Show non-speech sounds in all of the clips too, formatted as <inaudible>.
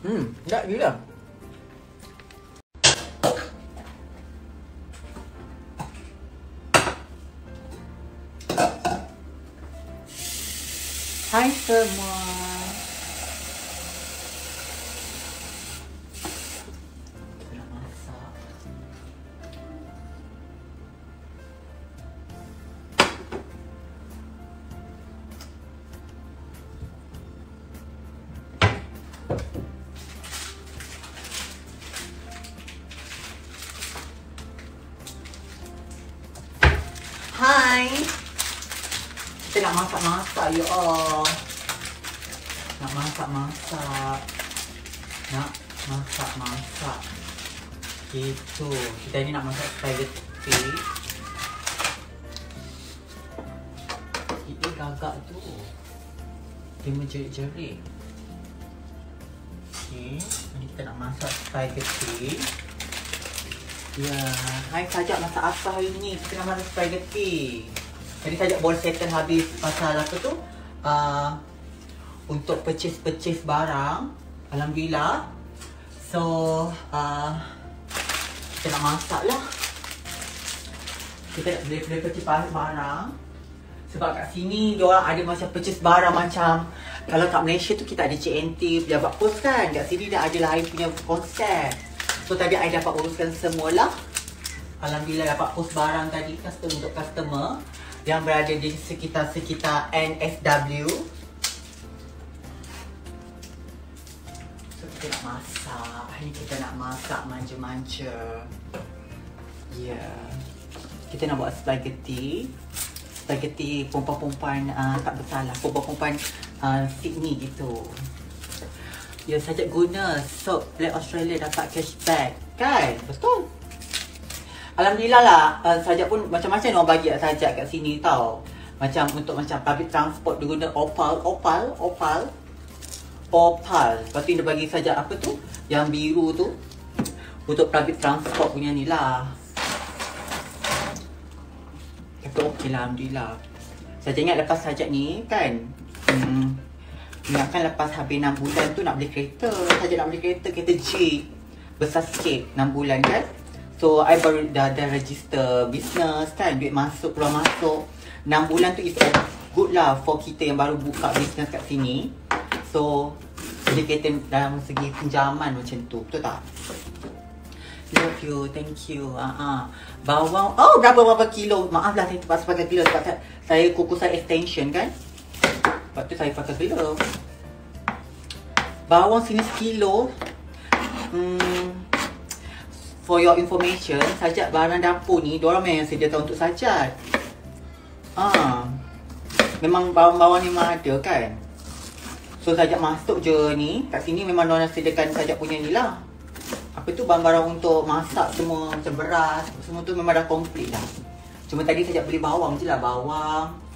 Hmm, tak gila. Hai semua. Dia menjerit-jerit. Okey. Ni kita nak masak spaghetti. Ya, hai sajak masak apa hari ni? Kita nak masak spaghetti. Jadi sajak bowl settle habis pasal apa tu? Uh, untuk purchase-purchase barang. Alhamdulillah. So, uh, kita nak masak lah. Kita nak beli-beli purchase barang. Sebab kat sini dia orang ada macam purchase barang macam kalau kat Malaysia tu kita ada CNT pejabat pos kan. Kat sini dah ada lain punya konsep. So tadi I dapat uruskan semualah. Alhamdulillah dapat post barang tadi custom untuk customer yang berada di sekitar-sekitar NSW. So kita nak masak. Hari ni kita nak masak manja-manja. Ya. Yeah. Kita nak buat spaghetti. Spaghetti perempuan-perempuan uh, tak bersalah. Perempuan-perempuan uh, Sydney gitu. Ya saja guna Soap Black Australia dapat cashback Kan? Betul? Alhamdulillah lah uh, Sajak pun macam-macam orang bagi sajak kat sini tau Macam untuk macam public transport Dia guna opal Opal Opal Opal Lepas tu dia bagi sajak apa tu Yang biru tu Untuk public transport punya ni lah Kata okey lah Alhamdulillah. Saya ingat lepas sajak ni kan? Hmm, Ingatkan lepas habis 6 bulan tu nak beli kereta. Saja nak beli kereta, kereta Jeep Besar sikit 6 bulan kan? So I baru dah, dah register business kan? Duit masuk, keluar masuk. 6 bulan tu is good lah For kita yang baru buka business kat sini. So Beli kereta dalam segi pinjaman macam tu. Betul tak? Love you, thank you. Uh -huh. Bawang, oh berapa-berapa kilo? Maaf lah saya terpaksa pakai kilo Sebab saya kukusan extension kan? Lepas tu saya pakai glove Bawang sini sekilo. Hmm, For your information Sajat barang dapur ni Diorang memang sediakan untuk sajat ha. Memang bawang-bawang ni memang ada kan? So sajat masuk je ni Kat sini memang diorang sediakan sajat punya ni lah Apa tu barang-barang untuk masak semua Macam beras Semua tu memang dah komplit lah Cuma tadi sajat beli bawang je lah Bawang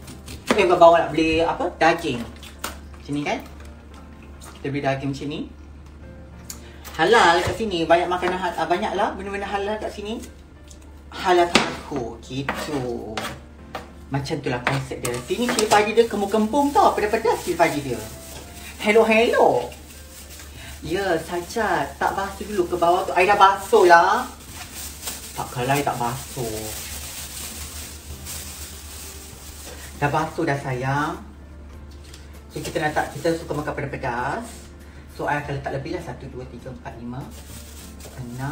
Eh bukan bawang nak beli apa? Daging. Macam ni kan? Kita beli daging macam ni. Halal kat sini. Banyak makanan halal. Banyak lah benda-benda halal kat sini. Halal aku. Gitu. Macam tu lah konsep dia. Sini cili padi dia kemu-kempung tau. Pedas-pedas cili padi dia. Hello, hello. Ya, saja tak basuh dulu ke bawah tu. Air dah basuh lah. Tak kalau tak basuh. Dah basuh dah sayang So kita nak tak, kita suka makan pedas-pedas So I akan letak lebih lah 1, 2, 3, 4, 5 6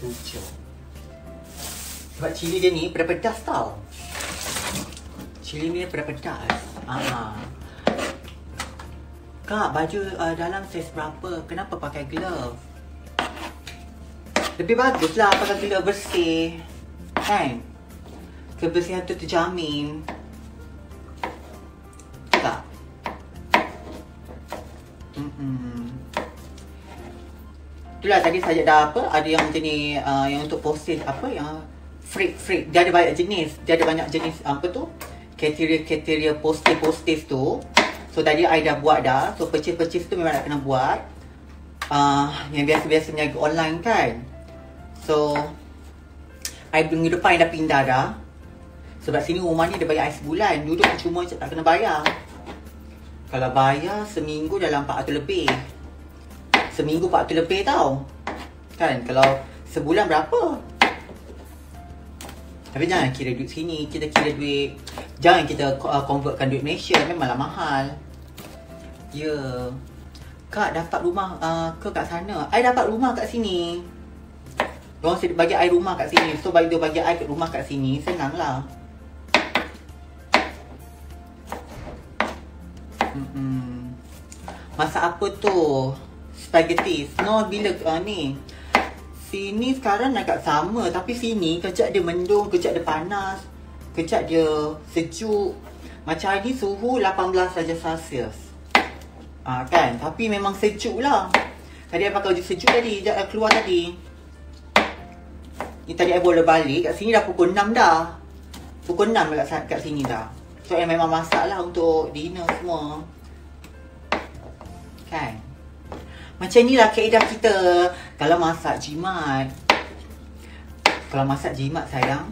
7 Sebab cili dia ni pedas-pedas tau Cili ni pedas-pedas Aha. Kak, baju uh, dalam saiz berapa? Kenapa pakai glove? Lebih baguslah pakai glove bersih Kan? kebersihan tu terjamin. Tak? Mm-mm. Itulah tadi saja dah apa, ada yang jenis uh, yang untuk postage apa yang freak freak. Dia ada banyak jenis. Dia ada banyak jenis apa tu? Kriteria-kriteria postage-postage tu. So tadi I dah buat dah. So purchase-purchase tu memang nak kena buat. Uh, yang biasa-biasa berniaga online kan. So I minggu depan I dah pindah dah. Sebab sini rumah ni dia bayar air sebulan. Duduk cuma je tak kena bayar. Kalau bayar seminggu dalam 400 lebih. Seminggu 400 lebih tau. Kan kalau sebulan berapa? Tapi jangan kira duit sini, kita kira duit Jangan kita uh, convertkan duit Malaysia, memanglah mahal Ya yeah. Kak dapat rumah uh, ke kat sana? I dapat rumah kat sini. Diorang bagi I rumah kat sini. So bagi dia bagi I rumah kat sini, senang lah Masak apa tu? Spaghetti. No, bila uh, ni? Sini sekarang agak sama. Tapi sini kejap dia mendung, kejap dia panas Kejap dia sejuk. Macam hari ni suhu 18 saja Celsius ha, Kan? Tapi memang sejuk lah. Tadi saya pakai sejuk tadi, sekejap keluar tadi. Ni tadi saya boleh balik, kat sini dah pukul 6 dah. Pukul 6 kat, kat sini dah. So saya memang masak lah untuk dinner semua. Kan? Macam ni lah kaedah kita. Kalau masak jimat. Kalau masak jimat sayang.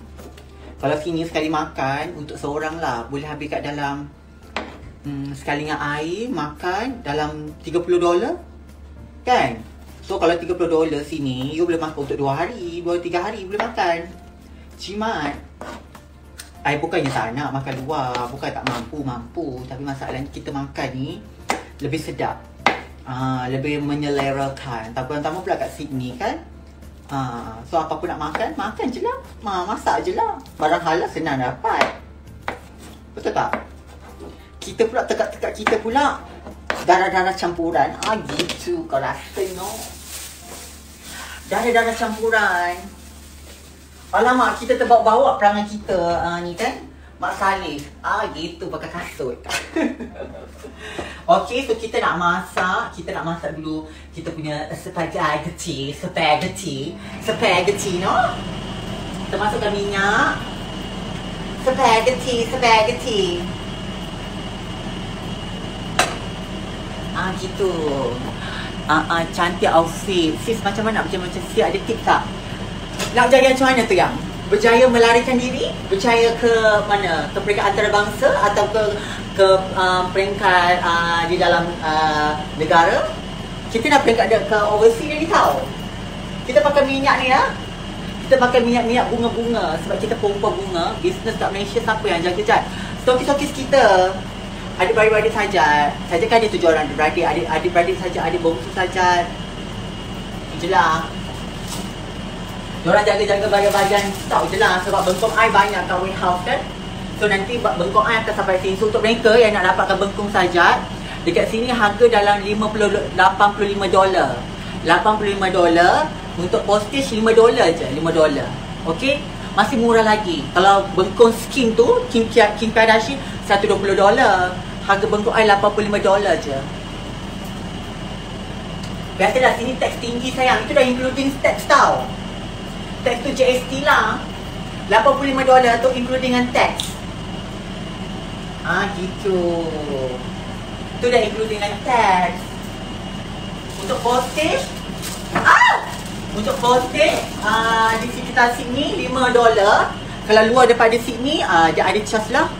Kalau sini sekali makan Untuk seorang lah Boleh habis kat dalam hmm, Sekali dengan air Makan Dalam 30 dolar Kan So kalau 30 dolar sini You boleh makan untuk 2 hari 2-3 hari boleh makan Jimat I bukannya tak nak makan luar Bukan tak mampu-mampu Tapi masalahnya kita makan ni Lebih sedap uh, lebih menyelerakan. Tamu-tamu pula kat Sydney kan. Uh, so apa pun nak makan, makan je lah. Ma, masak je lah. Barang halal senang dapat. Betul tak? Kita pula tegak-tegak kita pula darah-darah campuran. Ah gitu kau rasa no. Darah-darah campuran. Alamak, kita terbawa-bawa perangai kita uh, ni kan. Mak Salih. Ah gitu pakai kasut. <laughs> Okey, so kita nak masak. Kita nak masak dulu kita punya spaghetti, spaghetti, spaghetti, no? Kita masukkan minyak. Spaghetti, spaghetti. Ah gitu. Ah, ah cantik outfit. Sis macam mana macam macam sis? Ada tip tak? Nak jadi macam mana tu yang? berjaya melarikan diri? Berjaya ke mana? Ke peringkat antarabangsa atau ke ke uh, peringkat uh, di dalam uh, negara? Kita nak peringkat dia ke overseas ni tahu kita pakai minyak ni ya. Kita pakai minyak-minyak bunga-bunga sebab kita pompa bunga. Bisnes kat Malaysia siapa yang jaga jat stokis-stokis kita adik-beradik saja. Saja kan dia tujuh orang adik-beradik adik-beradik saja adik bongsu saja. Itulah Diorang jaga-jaga bagian-bagian. Tak je lah sebab bengkong air banyak kat warehouse kan. So nanti bengkong air akan sampai sini. So untuk mereka yang nak dapatkan bengkong saja Dekat sini harga dalam 50, 85 dolar. 85 dolar Untuk postage 5 dolar je 5 dolar. Okay Masih murah lagi. Kalau bengkong skin tu Kim, Kim Kardashian 120 dolar. Harga bengkong air 85 dolar je. Biasalah sini tax tinggi sayang. Itu dah including tax tau. Tax tu GST lah. 85 dolar tu including dengan tax. Ah gitu. Tu dah including dengan tax. Untuk postage Ah Untuk postage ah, Di sekitar sini 5 dolar. Kalau luar daripada sini ah, Dia ada charge lah.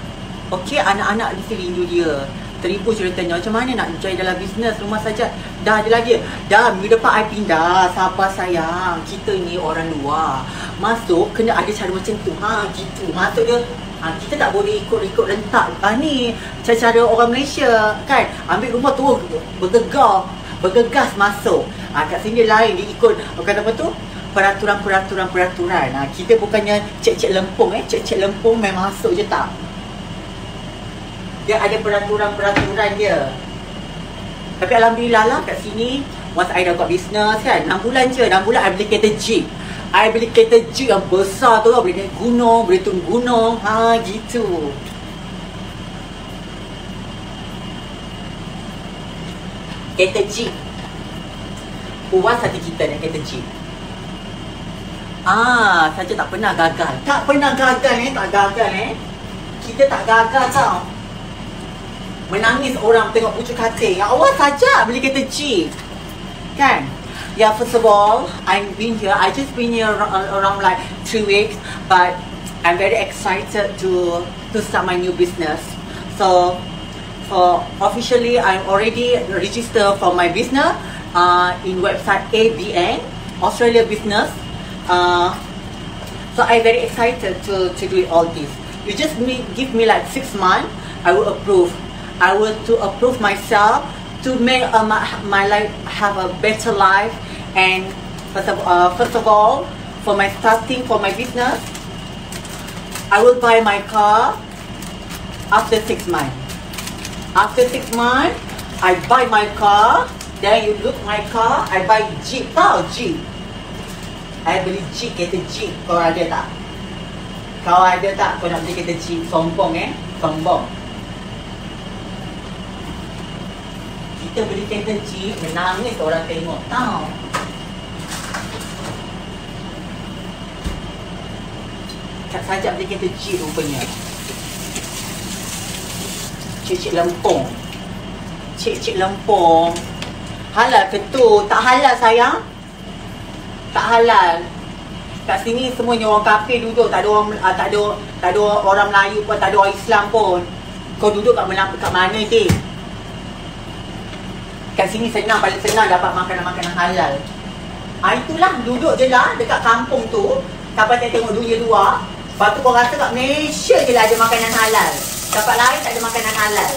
Okay anak-anak di sini rindu dia. Teribu ceritanya macam mana nak join dalam bisnes rumah saja. Dah ada lagi dah minggu depan I pindah. Sabar sayang? Kita ni orang luar. Masuk kena ada cara macam tu. Ha gitu. Masuk dia ha, kita tak boleh ikut-ikut rentak. Ha, ni cara-cara orang Malaysia kan? Ambil rumah tu bergegar bergegas masuk. Ha, kat sini lain dia ikut kata apa tu? Peraturan-peraturan peraturan ha, kita bukannya cek-cek lempung eh? Cek-cek lempung memang masuk je tak? Dia ada peraturan-peraturan dia. Tapi Alhamdulillah lah kat sini once I dah buat business kan 6 bulan je. 6 bulan I beli kereta jeep. I beli kereta jeep yang besar tu boleh naik gunung boleh turun gunung. Ha gitu kereta jeep puas hati kita naik kereta jeep Ah, saja tak pernah gagal. Tak pernah gagal eh, tak gagal eh. Kita tak gagal tau menangis orang tengok pucuk katil. Ya Allah saja beli kereta jeep. Kan? Yeah, first of all, I've been here. I just been here around, around like three weeks, but I'm very excited to to start my new business. So, for officially I'm already registered for my business uh, in website ABN Australia Business. Uh, so I'm very excited to to do all this. You just me, give me like six months, I will approve. I will to approve myself to make uh, my, my life have a better life and first of, uh, first of all for my starting for my business I will buy my car after six months after six months I buy my car then you look my car I buy jeep. Tau jeep? I beli jeep kereta jeep. Kau ada tak? Kau ada tak? Kau nak beli kereta jeep? Sombong eh? Sombong. Kita beli kereta jeep menangis orang tengok. Tau Sajak beli kereta jeep rupanya Cik-cik lempung. Cik-cik lempung. Halal ke tu? Tak halal sayang. Tak halal. Kat sini semuanya orang kafir duduk. Tak ada orang uh, tak ada, tak ada orang Melayu pun Tak ada orang Islam pun. Kau duduk kat kat mana je Kat sini senang Paling senang dapat makanan-makanan halal. Ha, Itulah duduk je lah Dekat kampung tu. Sampai tengok dunia luar. Lepas tu kau rasa kat Malaysia je lah ada makanan halal Tempat lain tak ada makanan halal.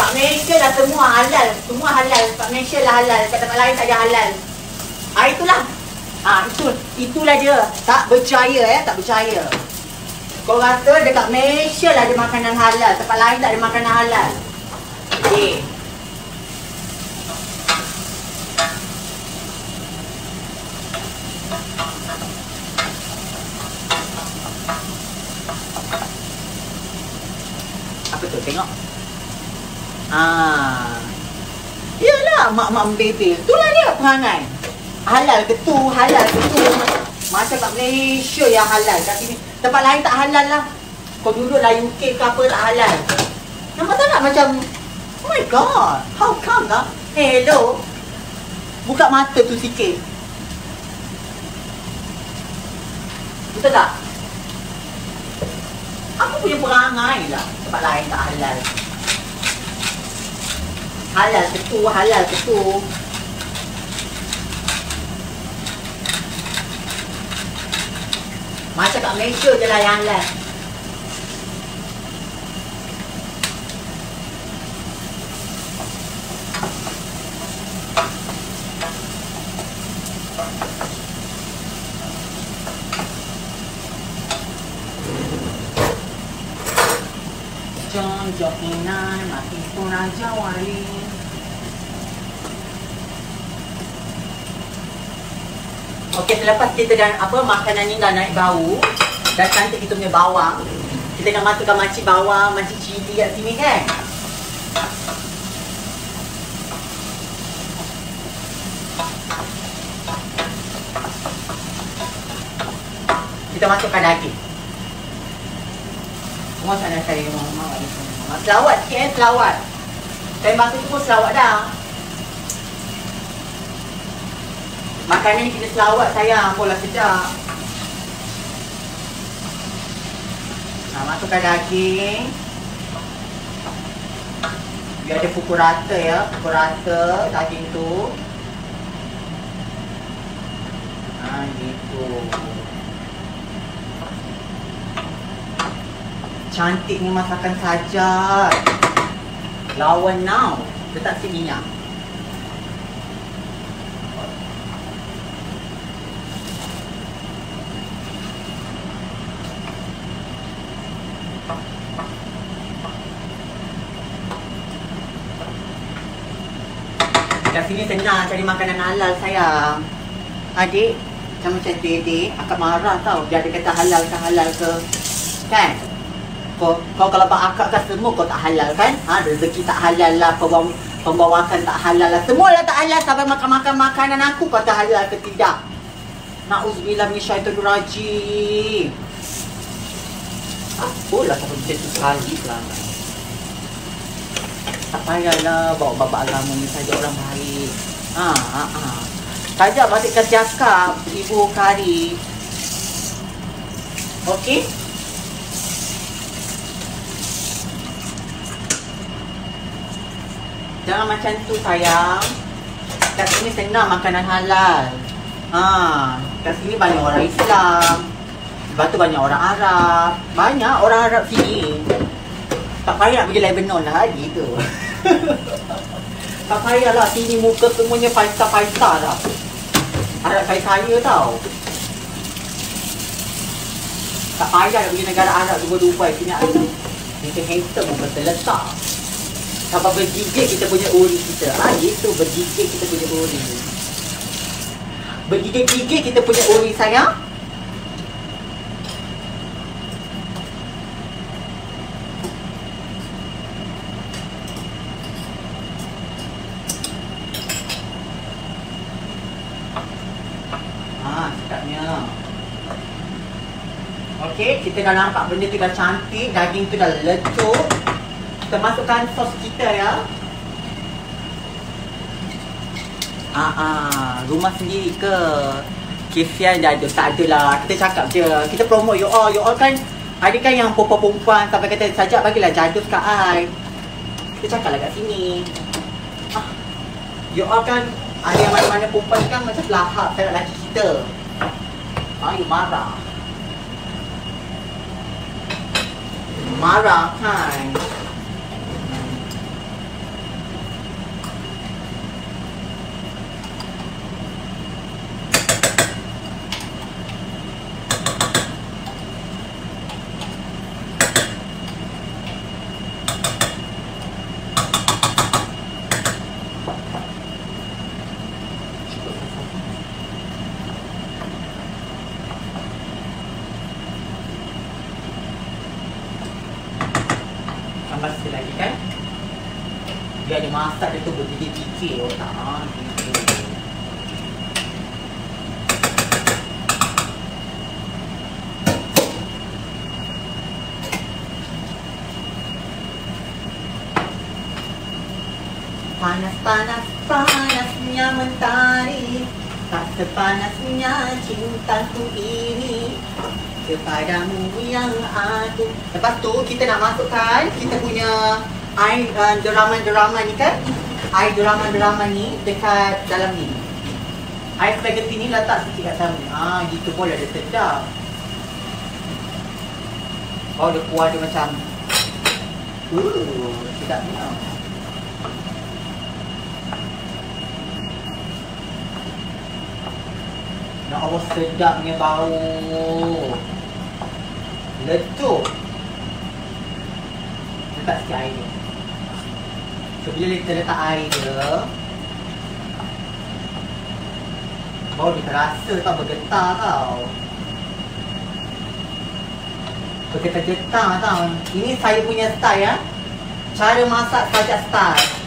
Kat Malaysia lah semua halal. Semua halal. Kat Malaysia lah halal. Kat tempat lain tak ada halal. Ah ha, itulah. Ah ha, itu Itulah dia. Tak percaya eh. Tak percaya Kau rasa dekat Malaysia lah ada makanan halal. Tempat lain tak ada makanan halal. Okay Tengok. Ah. Yalah mak-mak bebel. Itulah dia perangai. Halal ke tu? Halal ke tu? Macam kat Malaysia yang halal. Sini. Tempat lain tak halal lah. Kau duduk lah UK ke apa tak halal. Nampak tak nak macam Oh my god. How come lah? Hello. Buka mata tu sikit. Betul tak? Aku punya perangai lah. Tempat lain tak halal. Halal ke tu, halal ke tu. Macam kat Malaysia je lah yang halal Jom inan mati pun wali Okey selepas kita dah apa makanan ni dah naik bau Dah cantik kita punya bawang. Kita nak masukkan macam bawang, macam cili kat sini kan? Kita masukkan daging. Semua sana saya Muhammad Alaihissalam Selawat sikit eh, selawat. Saya masuk tu pun selawat dah. Makanan ni kita selawat sayang Bola sedap. Nah, masukkan daging. Biar dia pukul rata ya. Pukul rata daging tu. Ha gitu Cantiknya masakan saja Lawan now. Letak si minyak. Kat sini senang cari makanan halal sayang. Adik Macam macam tu adik Akak marah tau. Dia ada kata halal ke halal ke. Kan kau, kau kalau pak akak kan semua kau tak halal kan? Ha, Rezeki tak halal lah Pembawa, Pembawakan tak halal lah. Semua lah tak halal Sampai makan-makan makanan aku Kau tak halal ke tidak? Na'udzubillah min syaitanir rajim Apalah sampai macam tu sekali selama Tak payahlah bawa bapa agama ni saja orang baik. Ha, ha, ha. Saja balik kerja cakap Ibu Kari. Okey Jangan macam tu sayang. Kat sini senang makanan halal. Ha, kat sini banyak orang Islam. Lepas tu banyak orang Arab. Banyak orang Arab sini. Tak payah pergi Lebanon lah gitu. <laughs> tak payah lah sini muka semuanya paisa-paisa lah. Arab saya saya tau. Tak payah nak pergi negara Arab dua Dubai sini ada. Kita handsome muka terletak. Sampai bergigit kita punya uri kita. Ah, itu bergigit kita punya uri. Bergigit-gigit kita punya uri sayang. Ah. Okey, kita dah nampak benda tu dah cantik, daging tu dah letup. Kita masukkan sos kita ya. Ah, ah, rumah sendiri ke? Kesian dah ada, tak adalah. Kita cakap je. Kita promote you all. You all kan ada kan yang perempuan-perempuan sampai kata sajak bagilah jadus kat I. Kita cakap lah kat sini. Ah, you all kan ada yang mana-mana perempuan kan macam lahap saya lelaki kita. Ah, you marah. Marah kan? tambah sikit lagi kan dia ada masak dia tu berfikir-fikir otak ha, gitu. Panas-panas panasnya mentari Tak sepanasnya cintaku ini. Kepadamu yang aku Lepas tu kita nak masukkan Kita punya air uh, deraman-deraman ni kan? Air deraman-deraman ni dekat dalam ni. Air spaghetti ni letak sikit kat ni Ah, gitu boleh ada sedap. Oh, dia kuah dia macam Uh, sedapnya Allah sedapnya bau. Letup. Letak sikit air dia. So bila kita letak air dia Bau dia terasa tau bergetar tau. Bergetar-getar tau. Ini saya punya style ya. Cara masak saja style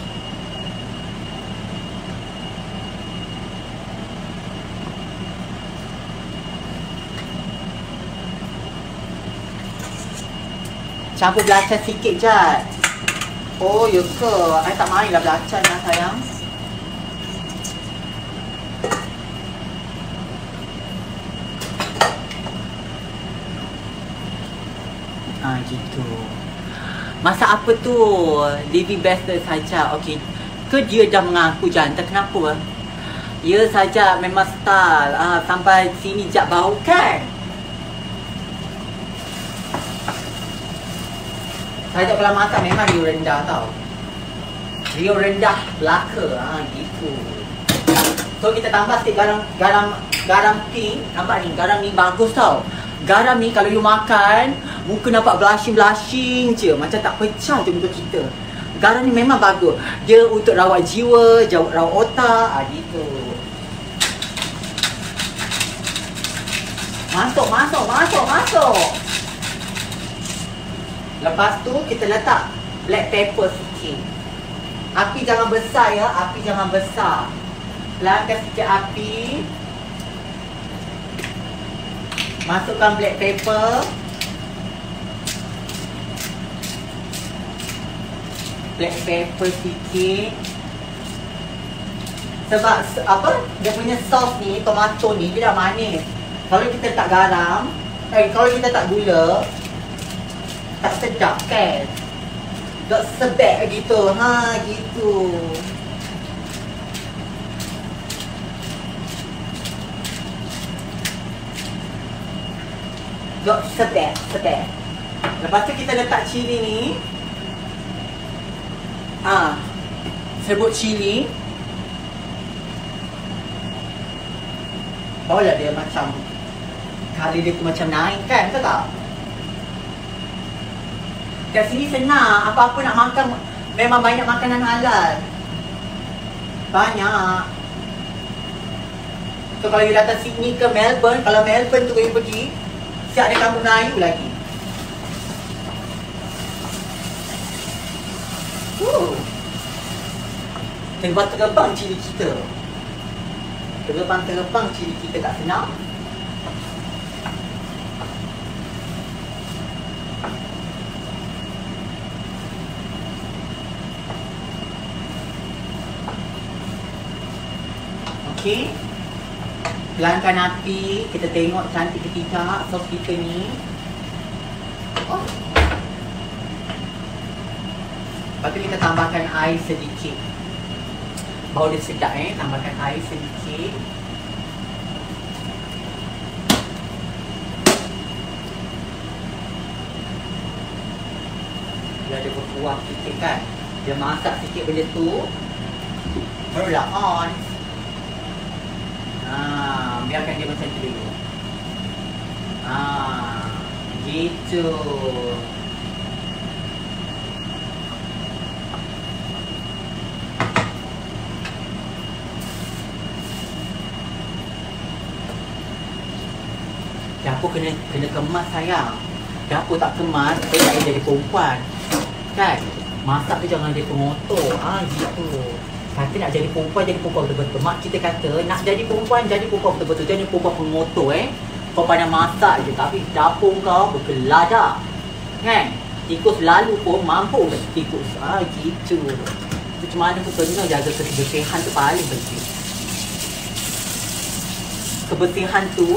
Campur belacan sikit je Oh ya ke? I tak main lah belacan lah sayang. Ah gitu. Masak apa tu? Living best saja. Okay Ke dia dah mengaku jantan Kenapa Ya saja. Memang style. Ah, Sampai sini jap bau kan Saya kalau masak memang Rio rendah tau. Rio rendah belaka. Ha, gitu. So kita tambah sikit garam garam garam pink Nampak ni garam ni bagus tau. Garam ni kalau you makan Muka nampak blushing-blushing je. Macam tak pecah je muka kita. Garam ni memang bagus. Dia untuk rawat jiwa, rawat otak. Ha, gitu. Masuk, masuk, masuk, masuk Lepas tu kita letak black pepper sikit. Api jangan besar ya, api jangan besar. Pelankan sikit api. Masukkan black pepper. Black pepper sikit. Sebab apa? Dia punya sauce ni, tomato ni dia dah manis. Kalau kita tak garam, eh kalau kita tak gula, tak sedap kan Tak sebek gitu. Ha, gitu. Tak sebek, sebek. Lepas tu kita letak cili ni. Ah. Sebut cili. Barulah dia macam Kali dia tu macam naik kan, betul tak? Kat sini senang, apa-apa nak makan Memang banyak makanan halal. Banyak. So kalau you datang Sydney ke Melbourne Kalau Melbourne tu you pergi Siap ada kampung Melayu lagi. Terbang-terbang cili kita. Terbang-terbang cili kita tak senang Okey. Pelankan api, kita tengok cantik ke tidak sos kita ni. Oh. Lepas tu kita tambahkan air sedikit. Bau dia sedap eh, tambahkan air sedikit. Dia ada berkuah sikit kan. Dia masak sikit benda tu. Barulah on. Ha, biarkan dia macam tu dulu. Ha, gitu. Dapur kena kena kemas sayang. Dapur tak kemas, saya tak jadi perempuan. Kan? Masak tu jangan jadi pengotor. Ah, gitu. Kata nak jadi perempuan, jadi perempuan betul-betul. Mak kita kata, nak jadi perempuan, jadi perempuan betul-betul. Jadi perempuan pengotor eh. Kau pandai masak je, tapi dapur kau berkeladak. Kan? Tikus lalu pun mampu dah tikus. Ah gitu. Macam mana pun kena jaga kebersihan tu paling penting. Kebersihan tu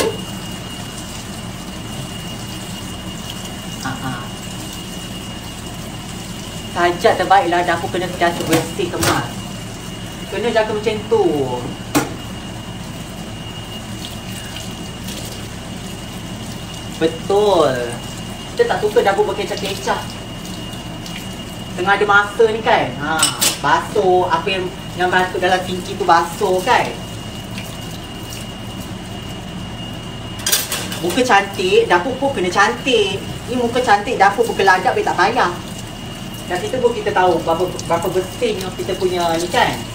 Sajak terbaiklah dapur kena sentiasa bersih kemas Kena jaga macam tu. Betul. Kita tak suka dapur berkecah-kecah Tengah ada masa ni kan? Ha, Basuh Apa yang Yang basuh dalam tinggi tu basuh kan? Muka cantik Dapur pun kena cantik. Ni muka cantik Dapur berkeladak Biar tak payah. Dan kita pun kita tahu Berapa, berapa bersihnya kita punya ni kan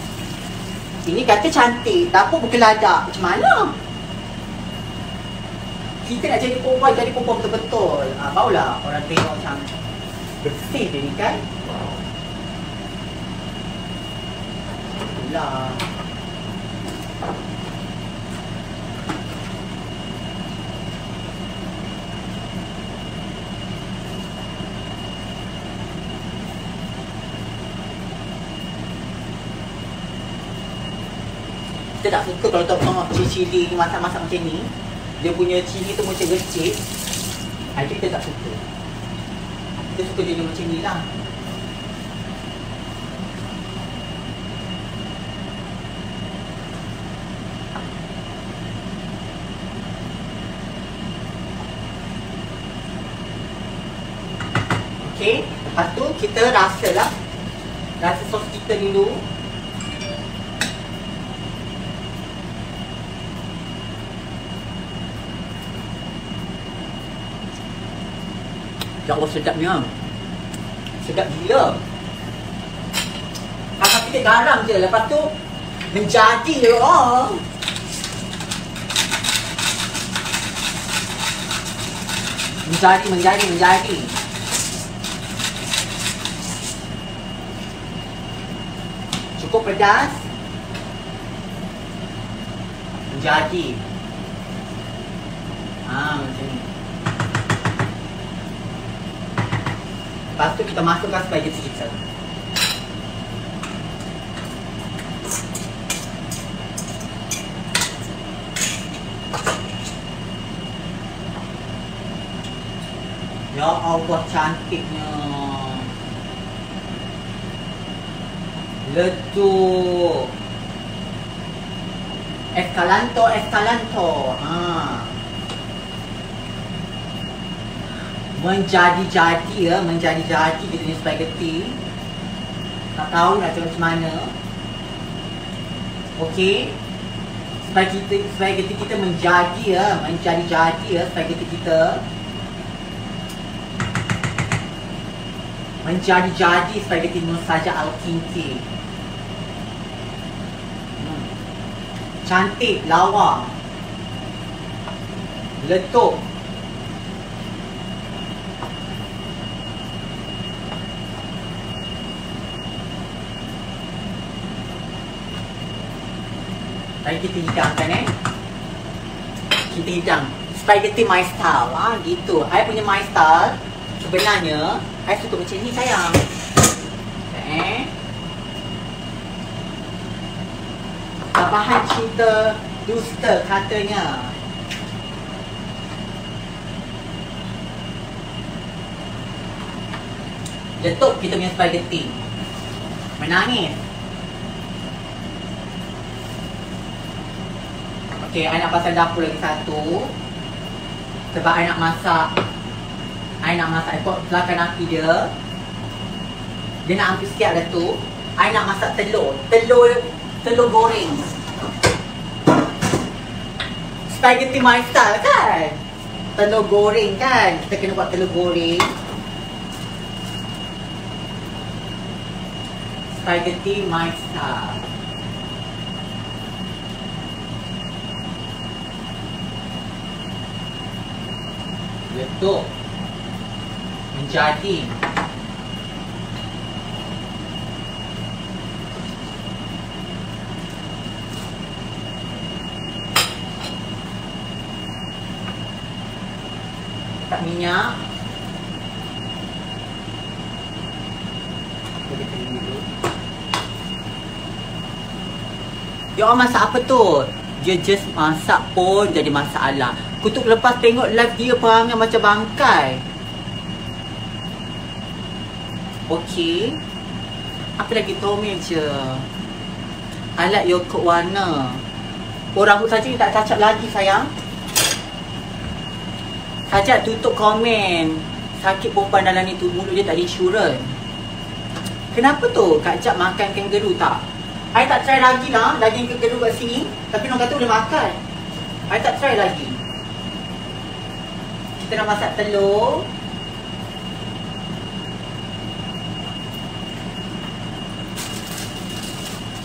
ini kata cantik, dapur berkeladak. Macam mana? Kita nak jadi perempuan, jadi perempuan betul-betul. Ha, barulah orang tengok macam bersih dia ni kan. Itulah. Kita tak suka kalau tak tengok cili-cili masak-masak macam ni. Dia punya cili tu macam gecik ha, itu kita tak suka. Kita suka dia macam ni lah. Okay, lepas tu kita rasa lah. Rasa sos kita dulu Ya Allah sedapnya Sedap gila. Kakak kita garam je. Lepas tu Menjadi je oh. Menjadi, menjadi, menjadi. Cukup pedas. Menjadi Ah, macam ni Lepas tu kita masukkan spaghetti kita. Ya Allah cantiknya. Letup. Escalanto, escalanto. Ha. Menjadi-jadi ya, menjadi-jadi kita ni spaghetti. Tak tahu nak cakap macam mana. Okey. Spaghetti, spaghetti kita menjadi ya, menjadi-jadi ya spaghetti kita. Menjadi-jadi spaghetti Nur Saja Al-Kinti. Hmm. Cantik, lawa. Letup. Tadi kita hidangkan eh. Kita hidang. Spaghetti my style. Ah, gitu. I punya my style. Sebenarnya, I suka macam ni sayang. Eh. Bahan cinta dusta katanya. Letup kita punya spaghetti. Menangis. Okay, I nak pasal dapur lagi satu. Sebab I nak masak. I nak masak, I buat belakang api dia. Dia nak ambil sikit ada tu. I nak masak telur. Telur, telur goreng. Spaghetti my style kan? Telur goreng kan? Kita kena buat telur goreng. Spaghetti my style Letup Menjadi minyak. Dia orang masak apa tu? Dia just masak pun jadi masalah Kutuk lepas tengok live dia perangai macam bangkai. Okey. Apa lagi? Tomat je. I like your coat warna. Orang saja tak cacat lagi sayang. Saja tutup komen. Sakit perempuan dalam ni tu Mulut dia tak ada insurans Kenapa tu? Kak Jap makan kangaroo tak? I tak try lagi lah. Daging kangaroo kat sini. Tapi orang kata boleh makan. I tak try lagi kita nak masak telur.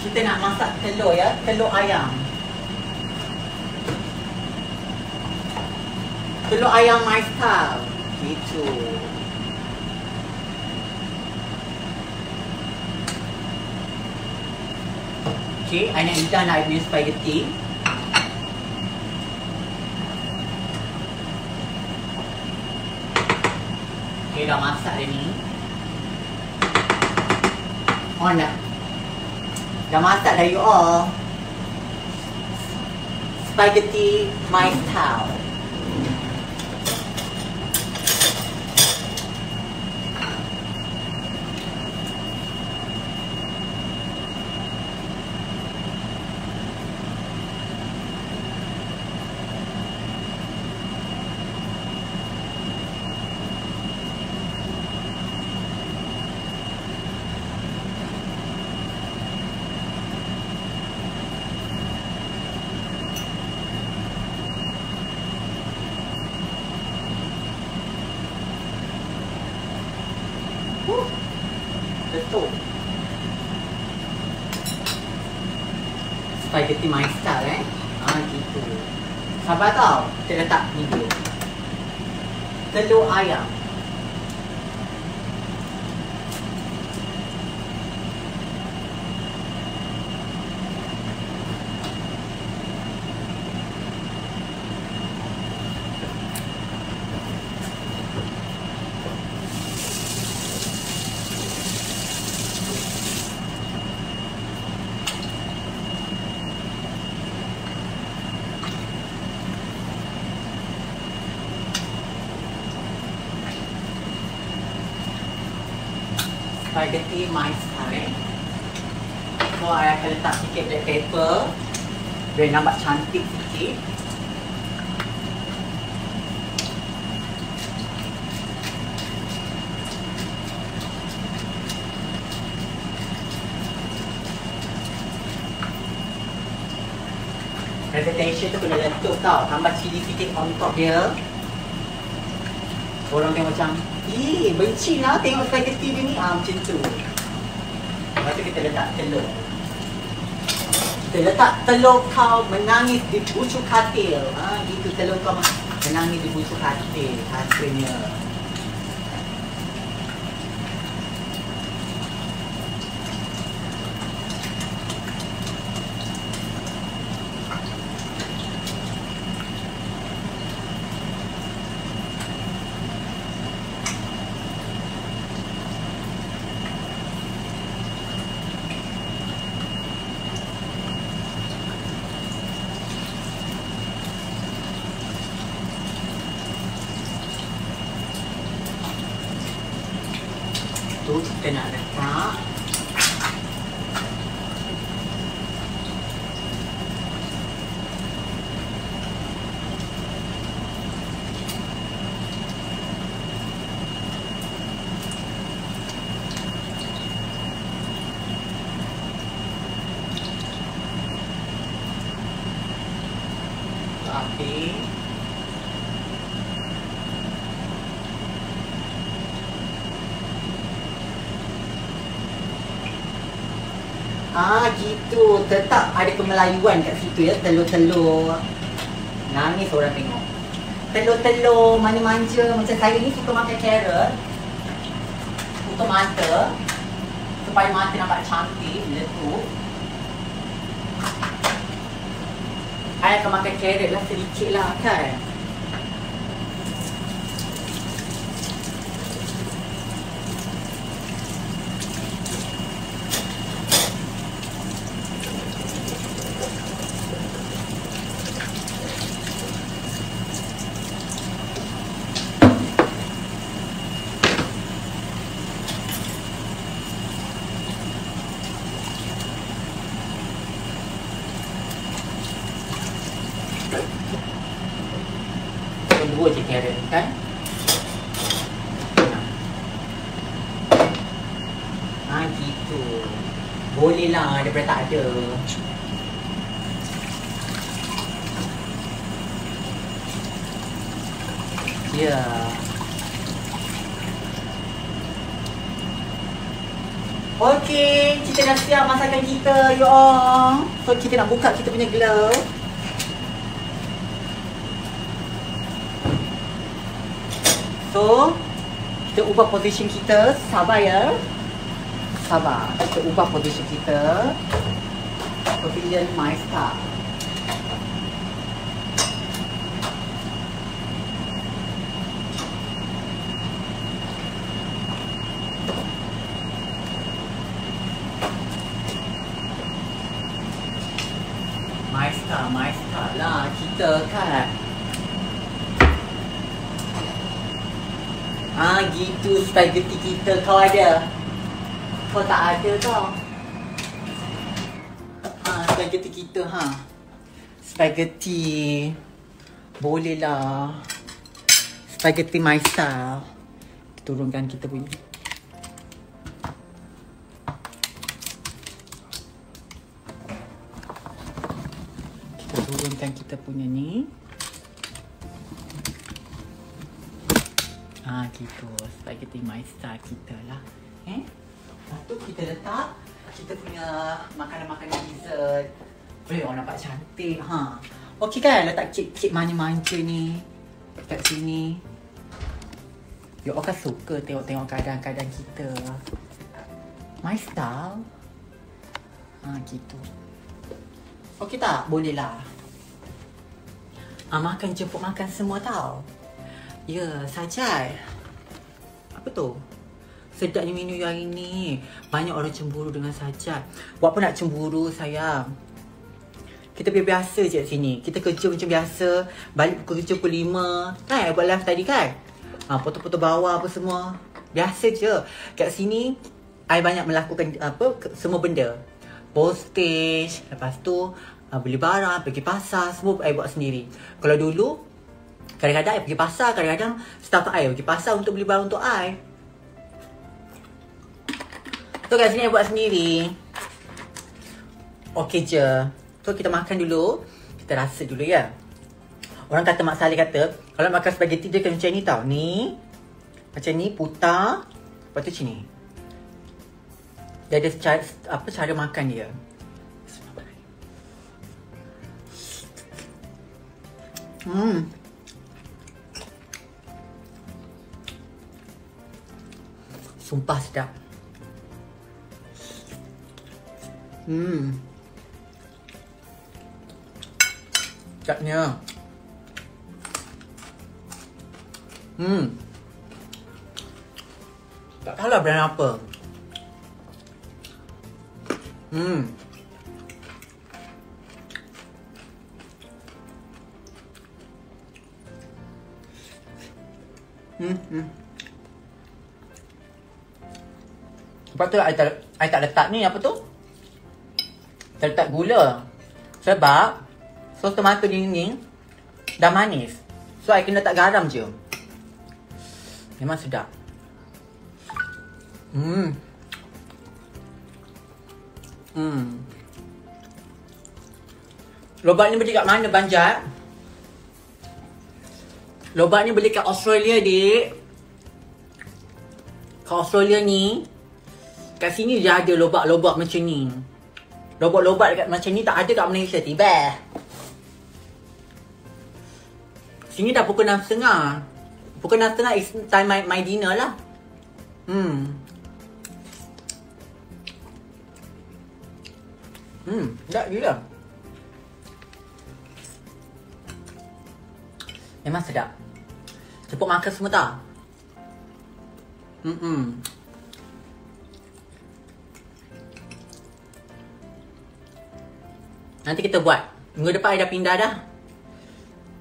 Kita nak masak telur ya. Telur ayam. Telur ayam my style Gitu. Okay, I nak hidang nak punya spaghetti Okay, dah masak dia ni. On dah. Dah masak dah you all. Spaghetti my style. Betul. Spaghetti my style eh. Ah gitu. Sabar tau. Kita letak ni dulu. Telur ayam. spaghetti my style. So, saya akan letak sikit black pepper. Biar nampak sikit. Presentation tu kena letup tau. Tambah cili sikit on top dia. Orang tengok macam Eh, benci lah tengok spaghetti dia ni. Ah, Macam tu. Lepas tu kita letak telur Kita letak telur kau menangis di bucu katil. Ha, Gitu telur kau menangis di bucu katil. Katanya tu kita nak letak api Ah gitu, kemelayuan kat situ ya, telur-telur. Nangis orang tengok. Telur-telur manja-manja macam saya ni suka makan carrot. Untuk mata. Supaya mata nampak cantik bila tu. Saya akan makan carrot lah sedikit lah kan. Dua je carrot kan Ha gitu Boleh lah daripada tak ada Ya yeah. Okey, kita dah siap masakan kita, you all. Kita nak buka kita punya glove. So, kita ubah position kita. Sabar ya. Sabar. Kita ubah position kita. Position my star. My star, my star lah kita kan. Ah gitu spaghetti kita kau ada. Kau tak ada tau. Ah spaghetti kita ha. Spaghetti. Boleh lah. Spaghetti my style. Turunkan kita punya. Kita turunkan kita punya ni. Ah gitu. Spaghetti style kita lah. Eh? Lepas tu kita letak kita punya makanan-makanan dessert. Boleh orang nampak cantik. Ha. Okey kan letak kek-kek manja-manja ni. Kat sini. All kan suka tengok-tengok keadaan-keadaan kita. My style. Ha gitu. Okey tak? Boleh lah. Ah, makan jemput makan semua tau. Ya, sajai. Apa tu? Sedapnya minum you hari ni. Banyak orang cemburu dengan sajat. Buat apa nak cemburu sayang? Kita biasa-biasa je kat sini. Kita kerja macam biasa. Balik pukul kerja pukul 5. Kan? Buat live tadi kan? Ha, foto-foto bawah apa semua. Biasa je. Kat sini, I banyak melakukan apa semua benda. postage, lepas tu uh, beli barang, pergi pasar, semua I buat sendiri. Kalau dulu, kadang-kadang I pergi pasar, kadang-kadang staff I pergi pasar untuk beli barang untuk I. So kat sini I buat sendiri. Okey je. So kita makan dulu. Kita rasa dulu ya. Orang kata Mak Saleh kata, kalau makan spaghetti dia kena macam ni tau. Ni. Macam ni, putar. Lepas tu macam ni. Dia ada cara, apa cara makan dia. Hmm. Sumpah sedap. Hmm. Sedapnya. Hmm. Tak tahu lah brand apa. Hmm. Hmm, hmm. Lepas tu I tak, I tak letak ni apa tu? Tak letak gula. Sebab sos tomato ni ni dah manis. So I kena letak garam je. Memang sedap. Hmm. Hmm. Lobak ni beli kat mana Banjat? Lobak ni beli kat Australia, dik. Kat Australia ni, kat sini je ada lobak-lobak macam ni. Lobak-lobak dekat macam ni tak ada kat Malaysia, tiba. Sini dah pukul 6.30. Pukul 6.30 is time my, my dinner lah. Hmm. Hmm, tak gila. Memang sedap. Cepat makan semua tak? Hmm, hmm. Nanti kita buat. Minggu depan I dah pindah dah.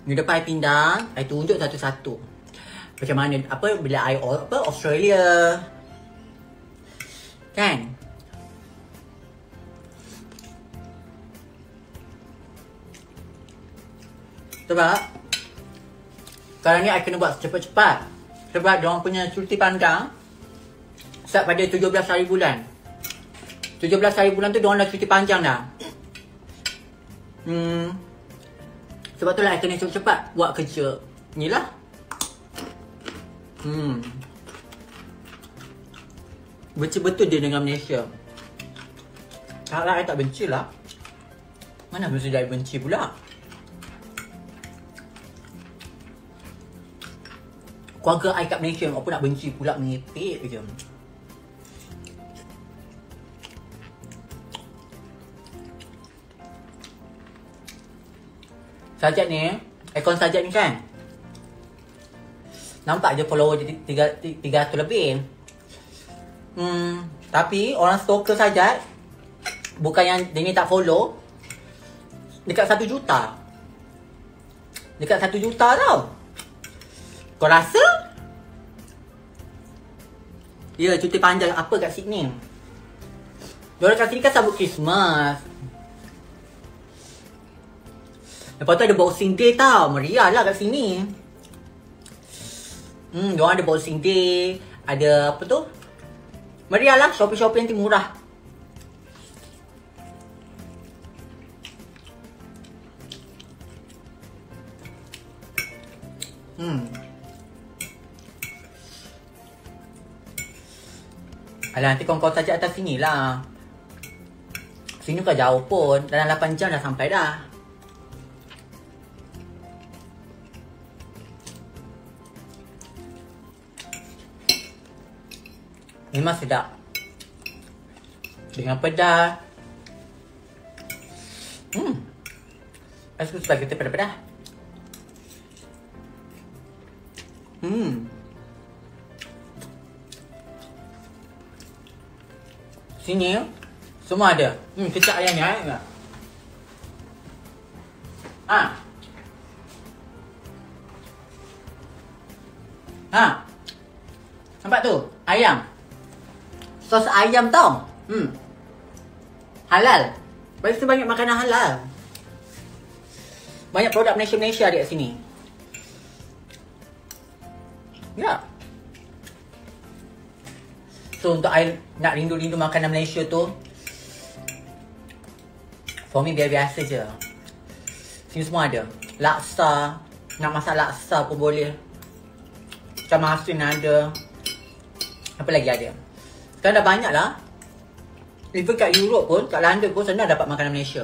Minggu depan I pindah, I tunjuk satu-satu. Macam mana, apa, bila I, apa, Australia. Kan? Sebab sekarang ni I kena buat cepat-cepat Sebab dia orang punya cuti panjang Start pada 17 hari bulan 17 hari bulan tu dia orang dah cuti panjang dah Hmm. Sebab tu lah I kena cepat-cepat buat kerja. Ni lah Hmm. Betul-betul dia dengan Malaysia. Kalau I tak benci lah. Mana mesti dah benci pula? Keluarga I kat Malaysia apa nak benci pula mengipik je. Sajak ni, akaun sajak ni kan? Nampak je follower dia 300 lebih. Hmm, tapi orang stalker sajak bukan yang dia ni tak follow dekat 1 juta. Dekat 1 juta tau. Kau rasa? Ya, cuti panjang apa kat Sydney? Diorang kat sini kan sambut Christmas. Lepas tu ada Boxing Day tau. Meriah lah kat sini. Hmm, diorang ada Boxing Day. Ada apa tu? Meriah lah. Shopping-shopping nanti murah. Hmm. Alah nanti kau-kau saja atas sini lah Sini bukan jauh pun Dalam 8 jam dah sampai dah Memang sedap. Dengan pedas. Hmm. Aku suka spaghetti pedas-pedas. Hmm. Sini Semua ada? Hmm kecap ayam ni ayam Ha. Ha. Nampak tu? Ayam Sos ayam tau Hmm Halal. Pasti banyak makanan halal. Banyak produk Malaysia-Malaysia ada kat sini. Ya. So untuk I nak rindu-rindu makanan Malaysia tu For me biasa-biasa je Sini semua ada Laksa Nak masak laksa pun boleh Macam masin ada Apa lagi ada Sekarang dah banyak lah Even kat Europe pun Kat London pun senang dapat makanan Malaysia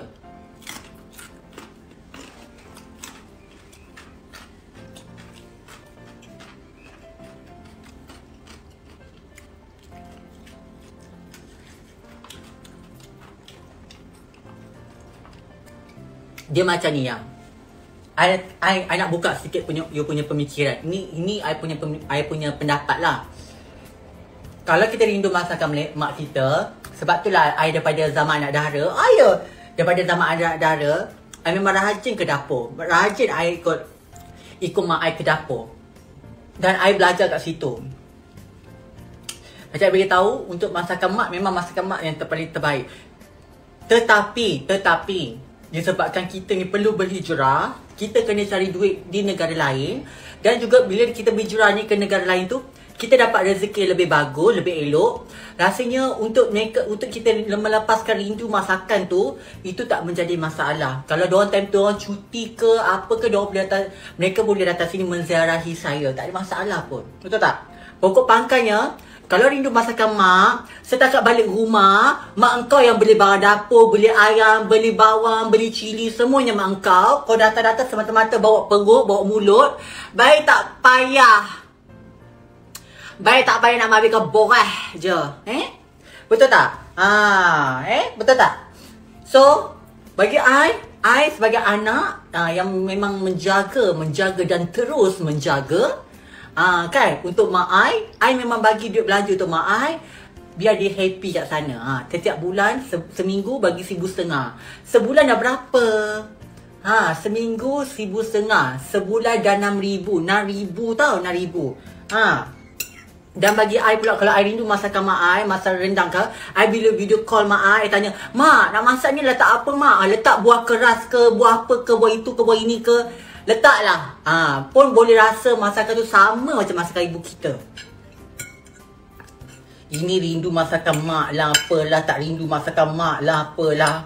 dia macam ni yang I, I, I nak buka sikit punya you punya pemikiran. Ini ini I punya I punya pendapat lah. Kalau kita rindu masakan mak kita, sebab tu lah I daripada zaman anak dara, ayo daripada zaman anak dara, I memang rajin ke dapur. Rajin I ikut ikut mak I ke dapur. Dan I belajar kat situ. Macam I beritahu untuk masakan mak memang masakan mak yang terpaling terbaik. Tetapi, tetapi disebabkan kita ni perlu berhijrah kita kena cari duit di negara lain dan juga bila kita berhijrah ni ke negara lain tu kita dapat rezeki lebih bagus, lebih elok. Rasanya untuk mereka untuk kita melepaskan rindu masakan tu itu tak menjadi masalah. Kalau dia orang time tu orang cuti ke apa ke dia boleh datang mereka boleh datang sini menziarahi saya. Tak ada masalah pun. Betul tak? Pokok pangkalnya kalau rindu masakan mak, setakat balik rumah, mak engkau yang beli barang dapur, beli ayam, beli bawang, beli cili, semuanya mak engkau. Kau datang-datang semata-mata bawa perut, bawa mulut. Baik tak payah. Baik tak payah nak habiskan boreh je. Eh? Betul tak? Ha, eh? Betul tak? So, bagi I, I sebagai anak uh, yang memang menjaga, menjaga dan terus menjaga, Ah kan untuk mak ai, ai memang bagi duit belanja untuk mak ai biar dia happy kat sana. Ha, setiap bulan se- seminggu bagi seribu setengah. Sebulan dah berapa? Ha, seminggu seribu setengah. Sebulan dah enam ribu. Enam ribu tau, enam ribu. Ha. Dan bagi ai pula kalau ai rindu masakan mak ai, masak rendang ke, ai bila video call mak ai tanya, "Mak, nak masak ni letak apa mak? Ah, letak buah keras ke, buah apa ke, buah itu ke, buah ini ke?" Letaklah. Ha, pun boleh rasa masakan tu sama macam masakan ibu kita. Ini rindu masakan mak lah apalah. Tak rindu masakan mak lah apalah.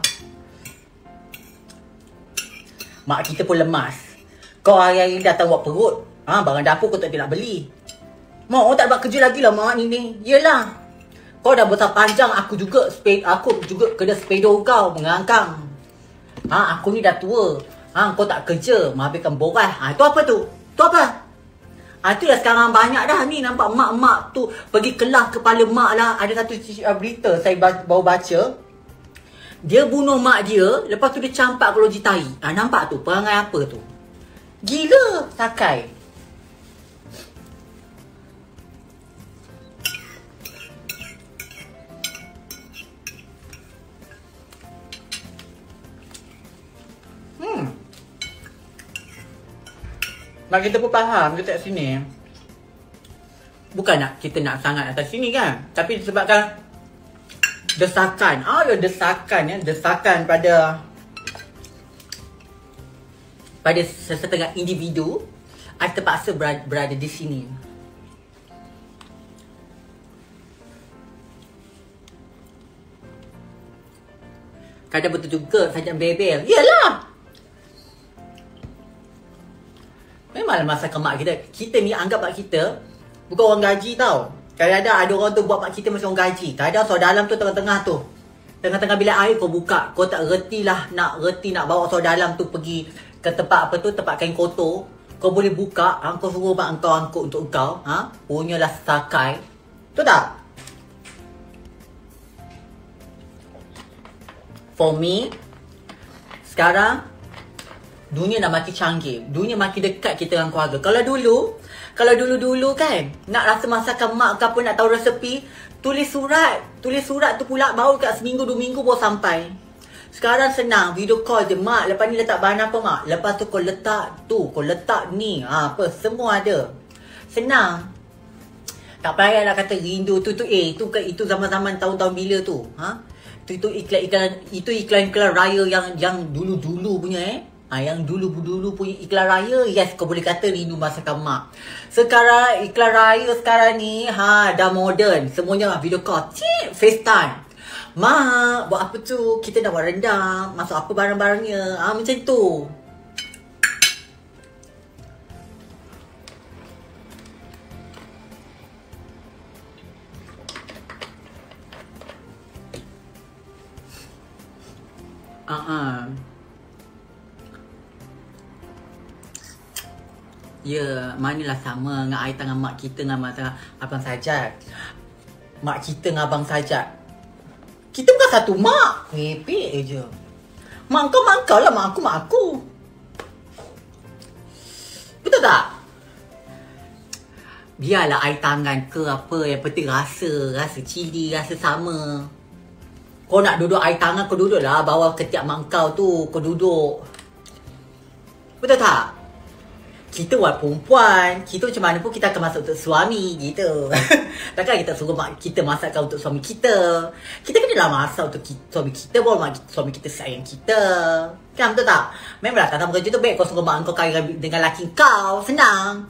Mak kita pun lemas. Kau hari-hari datang buat perut. Ha, barang dapur kau tak nak beli. Mak, orang tak buat kerja lagi lah mak ni ni. Yelah. Kau dah besar panjang, aku juga aku juga kena sepeda kau mengangkang. Ha, aku ni dah tua. Ha, kau tak kerja, menghabiskan boras. Ha, itu apa tu? Tu apa? Ha, itu dah sekarang banyak dah ni nampak mak-mak tu pergi kelah kepala mak lah. Ada satu uh, berita saya baru baca. Dia bunuh mak dia, lepas tu dia campak ke loji tai. Ha, nampak tu, perangai apa tu? Gila, sakai. Mak kita pun faham kita kat sini. Bukan nak kita nak sangat atas sini kan. Tapi disebabkan desakan. Ah, ya desakan ya. Desakan pada pada sesetengah individu. Saya terpaksa berada, berada di sini. Kadang betul juga saja bebel. Yalah. Memanglah masakan mak kita. Kita ni anggap mak kita bukan orang gaji tau. Kadang-kadang ada orang tu buat mak kita macam orang gaji. Kadang so dalam tu tengah-tengah tu. Tengah-tengah bilik air kau buka. Kau tak reti lah nak reti nak bawa so dalam tu pergi ke tempat apa tu, tempat kain kotor. Kau boleh buka, ha? kau suruh mak kau angkut untuk kau. Ha? Punyalah sakai. Tu tak? For me, sekarang dunia dah makin canggih. Dunia makin dekat kita dengan keluarga. Kalau dulu, kalau dulu-dulu kan, nak rasa masakan mak ke apa, nak tahu resepi, tulis surat. Tulis surat tu pula baru kat seminggu, dua minggu baru sampai. Sekarang senang, video call je. Mak, lepas ni letak bahan apa mak? Lepas tu kau letak tu, kau letak ni. Ha, apa, semua ada. Senang. Tak payah nak kata rindu tu tu. Eh, itu, itu zaman-zaman tahun-tahun bila tu. Ha? Itu itu iklan-iklan itu iklan-iklan raya yang yang dulu-dulu punya eh. Ha, yang dulu-dulu punya iklan raya Yes kau boleh kata rindu masakan mak. Sekarang iklan raya sekarang ni ha, Dah modern Semuanya video call. Cik FaceTime. Mak buat apa tu? Kita nak buat rendang. Masuk apa barang-barangnya? Ha, Macam tu. Uh-uh. Ya, manalah sama dengan air tangan mak kita dengan mak tangan abang Sajat. Mak kita dengan abang Sajat. Kita bukan satu mak. Ngepek je. Mak kau, mak kau lah. Mak aku, mak aku. Betul tak? Biarlah air tangan ke apa. Yang penting rasa. Rasa cili, rasa sama. Kau nak duduk air tangan, kau duduk lah bawah ketiak mak kau tu. Kau duduk. Betul tak? Kita buat perempuan, kita macam mana pun kita akan masak untuk suami gitu. <laughs> Takkan kita suruh mak kita masakkan untuk suami kita. Kita kena lah masak untuk kita, suami kita baru mak suami kita sayang kita. Kan betul tak? Memanglah kata bekerja tu baik kau suruh mak kau kaya dengan laki kau. Senang.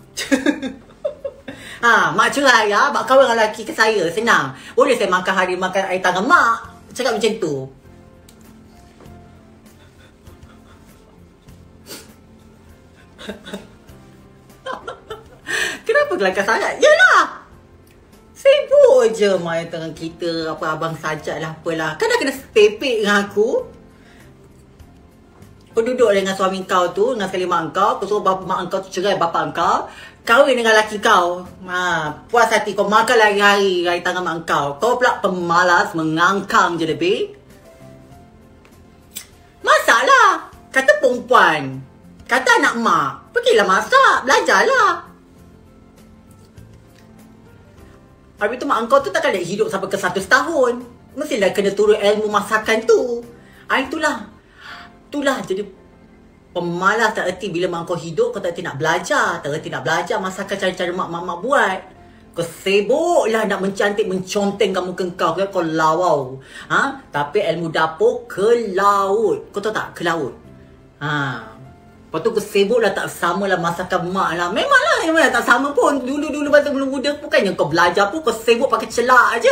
<laughs> ha, mak cerai ya, mak kau dengan laki ke saya. Senang. Boleh saya makan hari makan air tangan mak. Cakap macam tu. Ha <laughs> ha. Kenapa kelakar sangat? Yalah! Sibuk je main tengah kita apa abang sajak lah apalah. Kan dah kena pepek dengan aku. Kau duduk dengan suami kau tu, dengan sekali mak kau, kau suruh bapa mak kau tu cerai bapa kau, kahwin dengan laki kau. Ha, puas hati kau makan lagi hari hari tangan mak kau. Kau pula pemalas mengangkang je lebih. Masalah. Kata perempuan. Kata anak mak. Pergilah masak. Belajarlah. Habis tu mak engkau tu takkan nak hidup sampai ke satu tahun. Mestilah kena turun ilmu masakan tu. Ha, itulah. Itulah jadi pemalas tak erti bila mak engkau hidup kau tak erti nak belajar. Tak erti nak belajar masakan cara-cara mak-mak buat. Kau sibuk lah nak mencantik, menconteng kamu ke kau. Kau lawau. Ha? Tapi ilmu dapur ke laut. Kau tahu tak? Ke laut. Ha. Lepas tu aku sibuk lah tak sama lah masakan mak lah. Memanglah memang tak sama pun. Dulu-dulu masa belum muda bukannya kau belajar pun kau sibuk pakai celak aje.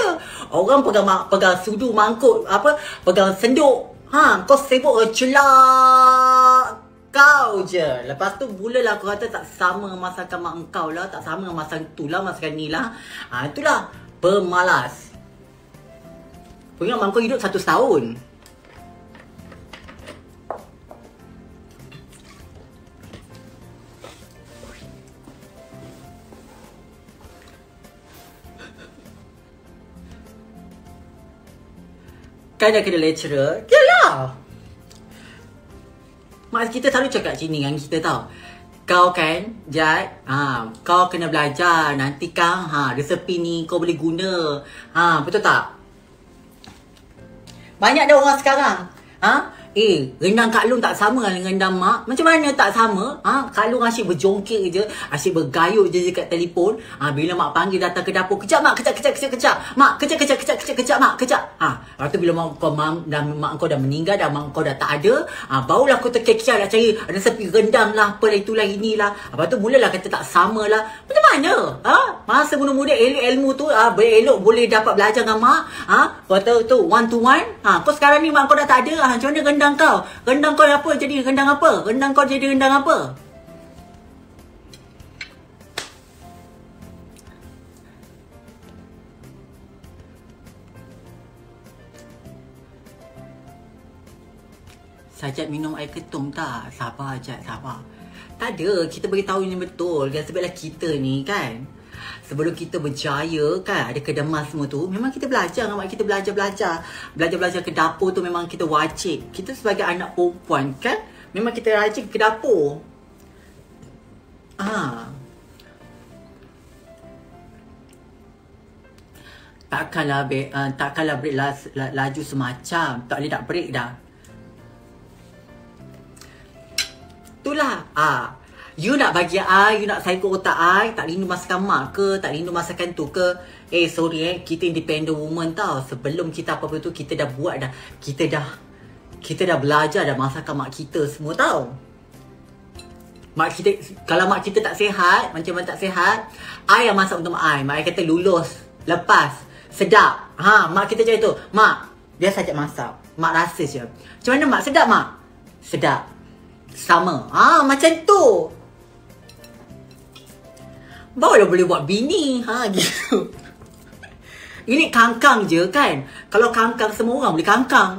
Orang pegang pegang sudu mangkuk apa pegang senduk. Ha, kau sibuk celak kau je. Lepas tu mulalah aku kata tak sama masakan mak engkau lah. Tak sama masakan tu lah, masakan ni lah. Ha, itulah pemalas. Punya mak kau hidup satu tahun. Kan kena lecturer Yalah Mak kita selalu cakap sini dengan kita tau Kau kan Jad ha, Kau kena belajar Nanti kan ha, Resepi ni kau boleh guna ha, Betul tak? Banyak dah orang sekarang ha? Eh, rendang Kak Long tak sama dengan rendang Mak. Macam mana tak sama? Ha? Kak Long asyik berjongkik je. Asyik bergayut je dekat telefon. Ha? Bila Mak panggil datang ke dapur. Kejap Mak, kejap, kejap, kejap, kejap. Mak, kejap, kejap, kejap, kejap, kejap, Mak, kejap. Ha? Lepas tu bila Mak kau, mak, dah, mak kau dah meninggal, dah Mak kau dah tak ada. Ha? Barulah kau terkekiah nak cari sepi rendang lah, apa lah, itulah, inilah. Lepas tu mulalah kata tak sama lah. Macam mana? Ha? Masa muda-muda ilmu tu, ha? elok boleh dapat belajar dengan Mak. Ha? Lepas tu one to one. Ha? Kau sekarang ni Mak kau dah tak ada. Ha? Macam mana rendang kau? Rendang kau apa? Jadi rendang apa? Rendang kau jadi rendang apa? Sajat minum air ketum tak? Sabar Ajat, sabar. Tak ada, kita beritahu ini betul. Dan sebablah kita ni kan, sebelum kita berjaya kan? Ada kedemas semua tu. Memang kita belajar mak kita belajar belajar. Belajar belajar ke dapur tu memang kita wajib. Kita sebagai anak perempuan kan? Memang kita rajin ke dapur. Ah. Takkanlah be, uh, takkanlah break la, la, laju semacam. Tak boleh nak break dah. Itulah. Ah You nak bagi I, you nak psycho otak I, tak rindu masakan mak ke, tak rindu masakan tu ke. Eh sorry eh, kita independent woman tau. Sebelum kita apa-apa tu kita dah buat dah. Kita dah kita dah belajar dah masakan mak kita semua tau. Mak kita kalau mak kita tak sihat, macam mana tak sihat, ai yang masak untuk mak ai. Mak ai kata lulus, lepas, sedap. Ha, mak kita cakap tu, mak, dia saja masak. Mak rasa je. Macam mana mak? Sedap mak? Sedap. Sama. Ha, macam tu. Barulah boleh buat bini. Ha, <laughs> gitu. Ini kangkang je kan. Kalau kangkang semua orang boleh kangkang.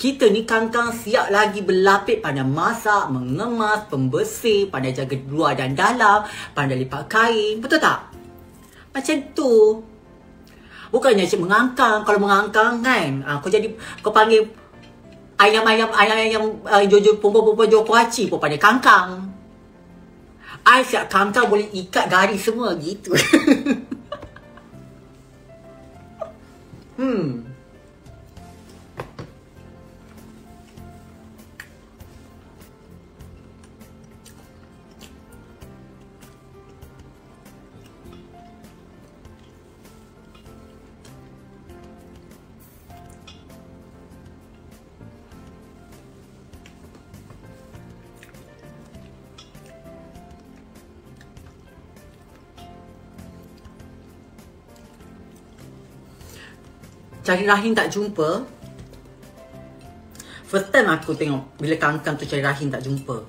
Kita ni kangkang siap lagi berlapik pada masak, mengemas, pembersih, pada jaga luar dan dalam, pada lipat kain. Betul tak? Macam tu. Bukannya cik mengangkang. Kalau mengangkang kan, uh, kau jadi, kau panggil ayam-ayam, ayam-ayam uh, jojo perempuan-perempuan jual kuaci pun pada kangkang. I siap kangkang boleh ikat garis semua gitu. <laughs> Hmm. Cari rahim tak jumpa. First time aku tengok bila kangkang tu cari rahim tak jumpa.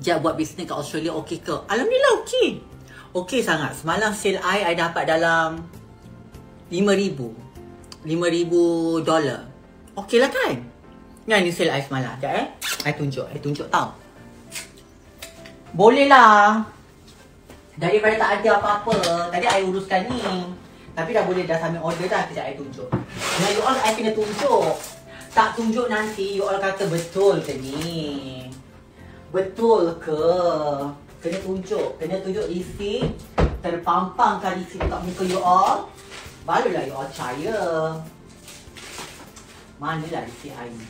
Dia buat bisnes kat Australia okey ke? Alhamdulillah okey. Okey sangat. Semalam sale I, I dapat dalam RM5,000 RM5,000 dolar Okey lah kan? Yang ni sale I semalam? Sekejap eh. I tunjuk I tunjuk tau. Boleh lah Daripada tak ada apa-apa Tadi I uruskan ni. Tapi dah boleh dah sambil order dah Kejap I tunjuk. Nah you all I kena tunjuk. Tak tunjuk nanti You all kata betul ke ni? Betul ke? Kena tunjuk Kena tunjuk isi Terpampangkan isi dekat muka you all. Barulah you all percaya. Manalah isi I ni.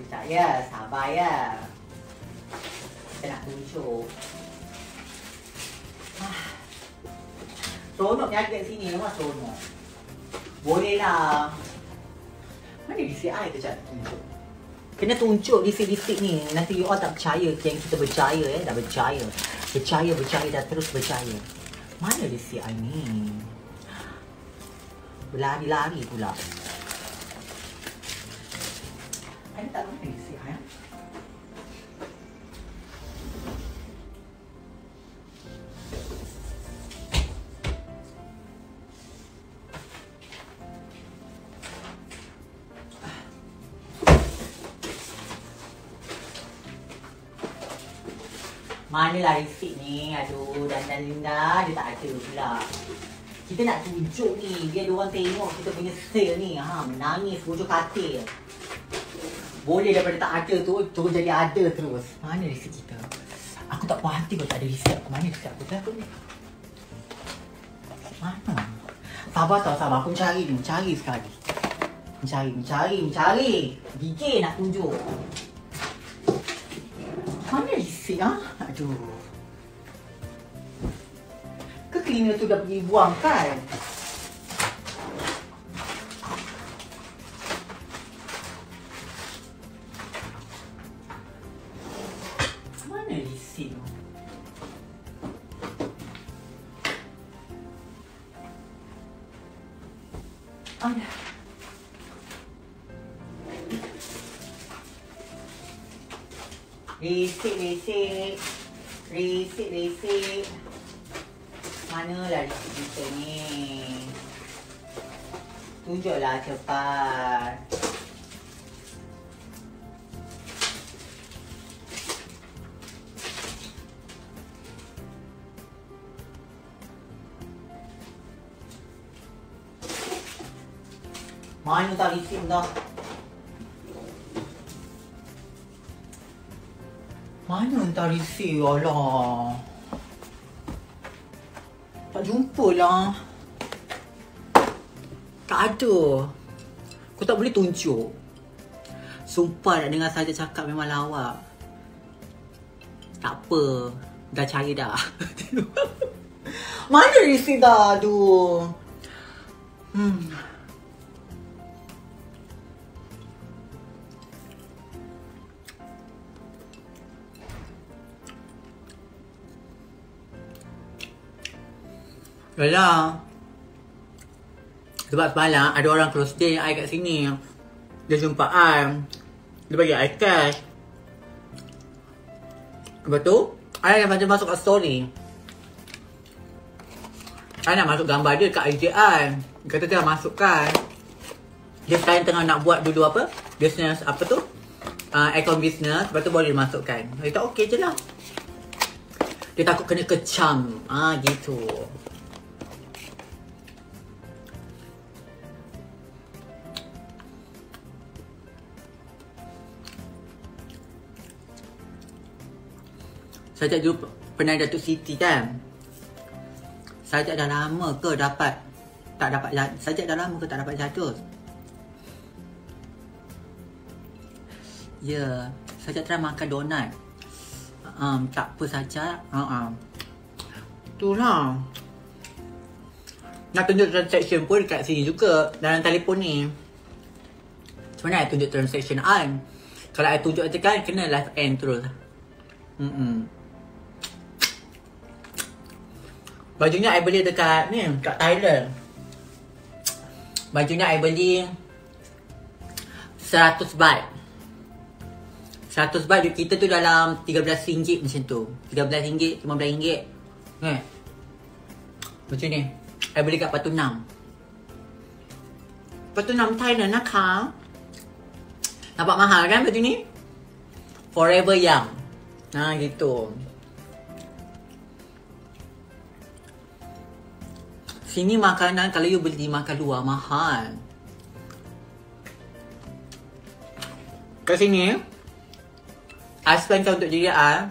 Kejap ya, sabar ya nak tunjuk. Ah. Seronok ni kat sini memang seronok Boleh lah Mana DCI tu cak tunjuk? Kena tunjuk listrik-listrik ni. Nanti you all tak percaya Yang kita berjaya eh. Dah berjaya. Berjaya, berjaya dah terus berjaya. Mana DCI ni? Berlari-lari pula. Ada tak mana DCI Manalah receipt ni. Aduh dan Linda Dia tak ada pula. Kita nak tunjuk ni. Biar orang tengok kita punya sale ni. Ha, Menangis bujur katil Boleh daripada tak ada tu Terus jadi ada terus. Mana receipt kita? Aku tak puas hati kalau tak ada aku. Mana receipt aku? Aku ni Mana? Sabar tau sabar. Aku cari ni. Cari sekali. Mencari, mencari, mencari. Gigil nak tunjuk. Mana isi ah? Aduh. Ke cleaner tu dah pergi buang kan? Risik, risik. Manalah risik kita ni? Tunjuklah cepat. Mana tak risik dah? Mana entah receive Allah Tak jumpa lah Tak ada Kau tak boleh tunjuk Sumpah nak dengar saja cakap memang lawak Tak apa. Dah cari dah. <laughs> Mana receipt dah? Aduh. Hmm. Yalah. Sebab semalam ada orang close day I kat sini. Dia jumpa I. Dia bagi I cash. Lepas tu, I yang macam masuk kat story. I nak masuk gambar dia kat IG I. Kata dia masukkan. Dia sekarang tengah nak buat dulu apa? Business apa tu? Uh, account business. Lepas tu boleh masukkan. Dia kata okey je lah. Dia takut kena kecam. Ah gitu. Saya dulu pernah Datuk Siti kan? Sajak dah lama ke dapat Tak dapat Sajak dah lama ke tak dapat jadus Ya yeah. Sajak try makan donat. Um, Tak apa saja. Uh-uh. Itulah. Nak tunjuk transaction pun dekat sini juga Dalam telefon ni. Macam mana tunjuk transaction I. Kalau I tunjuk je kan Kena live end terus. Mm-mm. Bajunya I beli dekat ni, kat Thailand. Bajunya I beli 100 baht. 100 baht kita tu dalam 13 ringgit macam tu. 13 ringgit, 15 ringgit. Ni. Macam ni. I beli kat Patu Nam. Patu Nam Thailand nak kau. Nampak mahal kan baju ni? Forever Young. Nah gitu. Sini makanan kalau you beli makan luar mahal. Kat sini I spendkan untuk diri I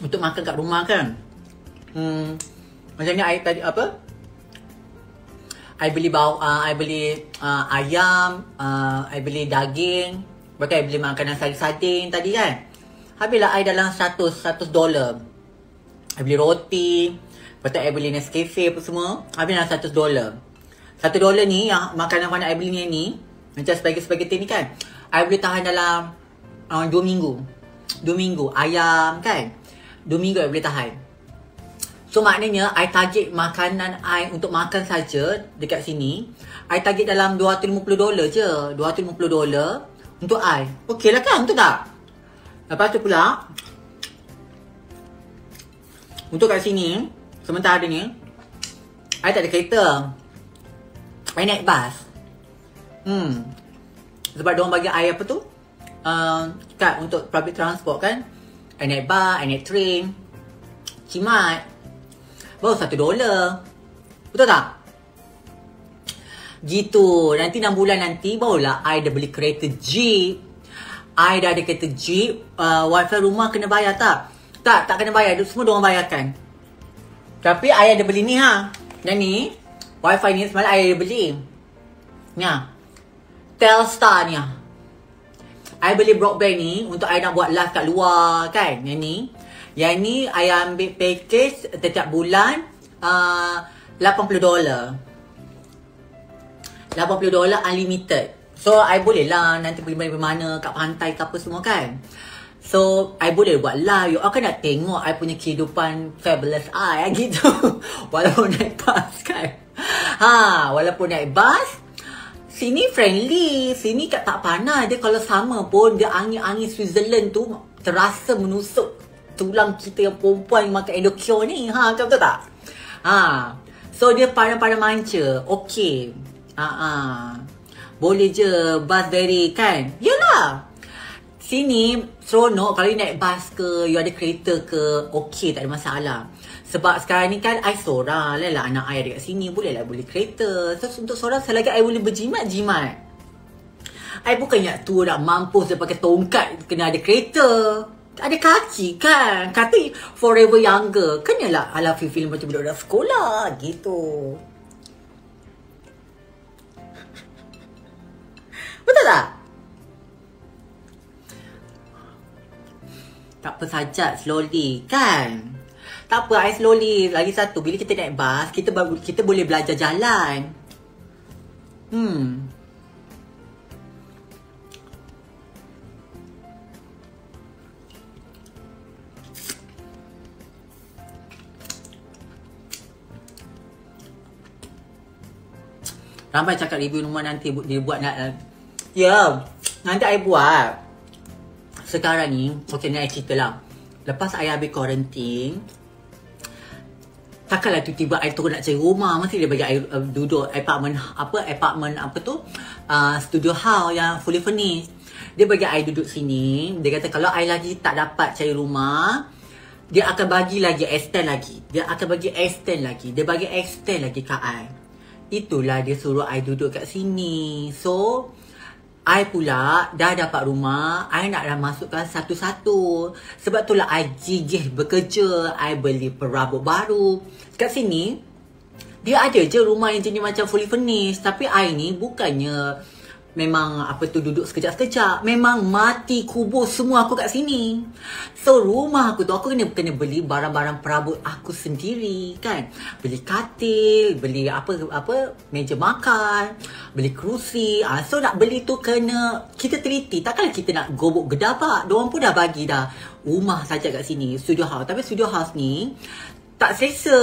Untuk makan kat rumah kan? Hmm, Macam ni I tadi apa? I beli bau, uh, I beli uh, ayam uh, I beli daging. Lepas tu I beli makanan sardin tadi kan? Habislah I dalam 100, 100 dolar. I beli roti Lepas tu I beli Nescafe apa semua Habis dalam 100 dolar 1 dolar ni yang makanan mana I beli ni ni Macam spaghetti-spaghetti ni kan I boleh tahan dalam uh, 2 minggu. 2 minggu Ayam kan. 2 minggu I boleh tahan. So maknanya I target makanan I untuk makan saja dekat sini I target dalam 250 dolar je. 250 dolar untuk I. Okey lah kan betul tak? Lepas tu pula Untuk kat sini Sementara ni I tak ada kereta. I naik bas. Hmm. Sebab diorang bagi I apa tu? Uh, Kad untuk public transport kan? I naik bas, I naik train. Cimat Baru satu dolar. Betul tak? Gitu. Nanti 6 bulan nanti Barulah I dah beli kereta Jeep. I dah ada kereta Jeep. Uh, Wifi rumah kena bayar tak? Tak, tak kena bayar. Semua diorang bayarkan tapi ayah ada beli ni ha. Dan ni Wi-Fi ni semalam ayah ada beli. Ni ha. Telstar ni ha. Ayah beli broadband ni untuk ayah nak buat live kat luar kan. Yang ni. Yang ni ayah ambil package setiap bulan uh, 80 dolar. 80 dolar unlimited. So, I boleh lah nanti pergi mana-mana kat pantai ke apa semua kan. So, I boleh buat live. You akan nak tengok I punya kehidupan fabulous I <laughs> gitu. walaupun naik bas kan. Ha, walaupun naik bas, sini friendly. Sini kat tak panas. Dia kalau sama pun, dia angin-angin Switzerland tu terasa menusuk tulang kita yang perempuan yang makan endocure ni. Ha, macam betul tak? Ha. So, dia panas-panas manca. Okay. Ha, ha. Boleh je bus very kan? Yalah. Sini seronok kalau you naik bas ke, you ada kereta ke, okey tak ada masalah. Sebab sekarang ni kan I seorang lah lah anak I dekat sini boleh lah boleh kereta. So untuk seorang saya lagi I boleh berjimat-jimat. I bukan nak tu nak mampus dia pakai tongkat kena ada kereta. Ada kaki kan. Kata forever younger. Kenalah ala feel-feel macam budak-budak sekolah gitu. Betul tak? Tak apa saja slowly kan. Tak apa, I slowly. Lagi satu, bila kita naik bas, kita kita boleh belajar jalan. Hmm. Ramai cakap review rumah nanti dia buat nak Ya, yeah, nanti I buat Sekarang ni, okay ni cerita lah. Lepas I habis quarantine Takkanlah tu tiba I turun nak cari rumah. Mesti dia bagi I uh, duduk apartment Apa apartment apa tu? Uh, Studio house yang fully furnished. Dia bagi I duduk sini. Dia kata kalau I lagi tak dapat cari rumah Dia akan bagi lagi extend lagi. Dia akan bagi extend lagi. Dia bagi extend lagi kat I. Itulah dia suruh I duduk kat sini. So I pula dah dapat rumah, I nak dah masukkan satu-satu. Sebab itulah I gigih bekerja, I beli perabot baru. Kat sini, dia ada je rumah yang jenis macam fully furnished. Tapi I ni bukannya memang apa tu duduk sekejap-sekejap. Memang mati kubur semua aku kat sini. So rumah aku tu aku kena kena beli barang-barang perabot aku sendiri kan. Beli katil, beli apa apa meja makan, beli kerusi. Ah so nak beli tu kena kita teliti. Takkan kita nak gobok gedabak. Diorang pun dah bagi dah rumah saja kat sini, studio house. Tapi studio house ni tak selesa.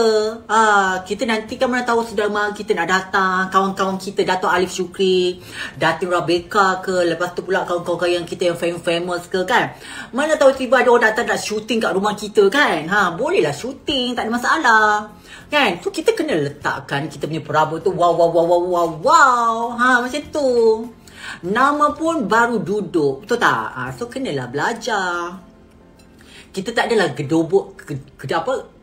Ah, kita nanti kan mana tahu sudah mari kita nak datang, kawan-kawan kita Dato' Alif Syukri, Datin Rebecca ke, lepas tu pula kawan-kawan yang kita yang famous ke kan. Mana tahu tiba ada orang datang nak shooting kat rumah kita kan. Ha, bolehlah shooting, tak ada masalah. Kan? Tu kita kena letakkan kita punya perabot tu wow wow wow wow wow wow. Ha, macam tu. Nama pun baru duduk, betul tak? Ha, so kenalah belajar. Kita tak adalah gedobok ke, ke apa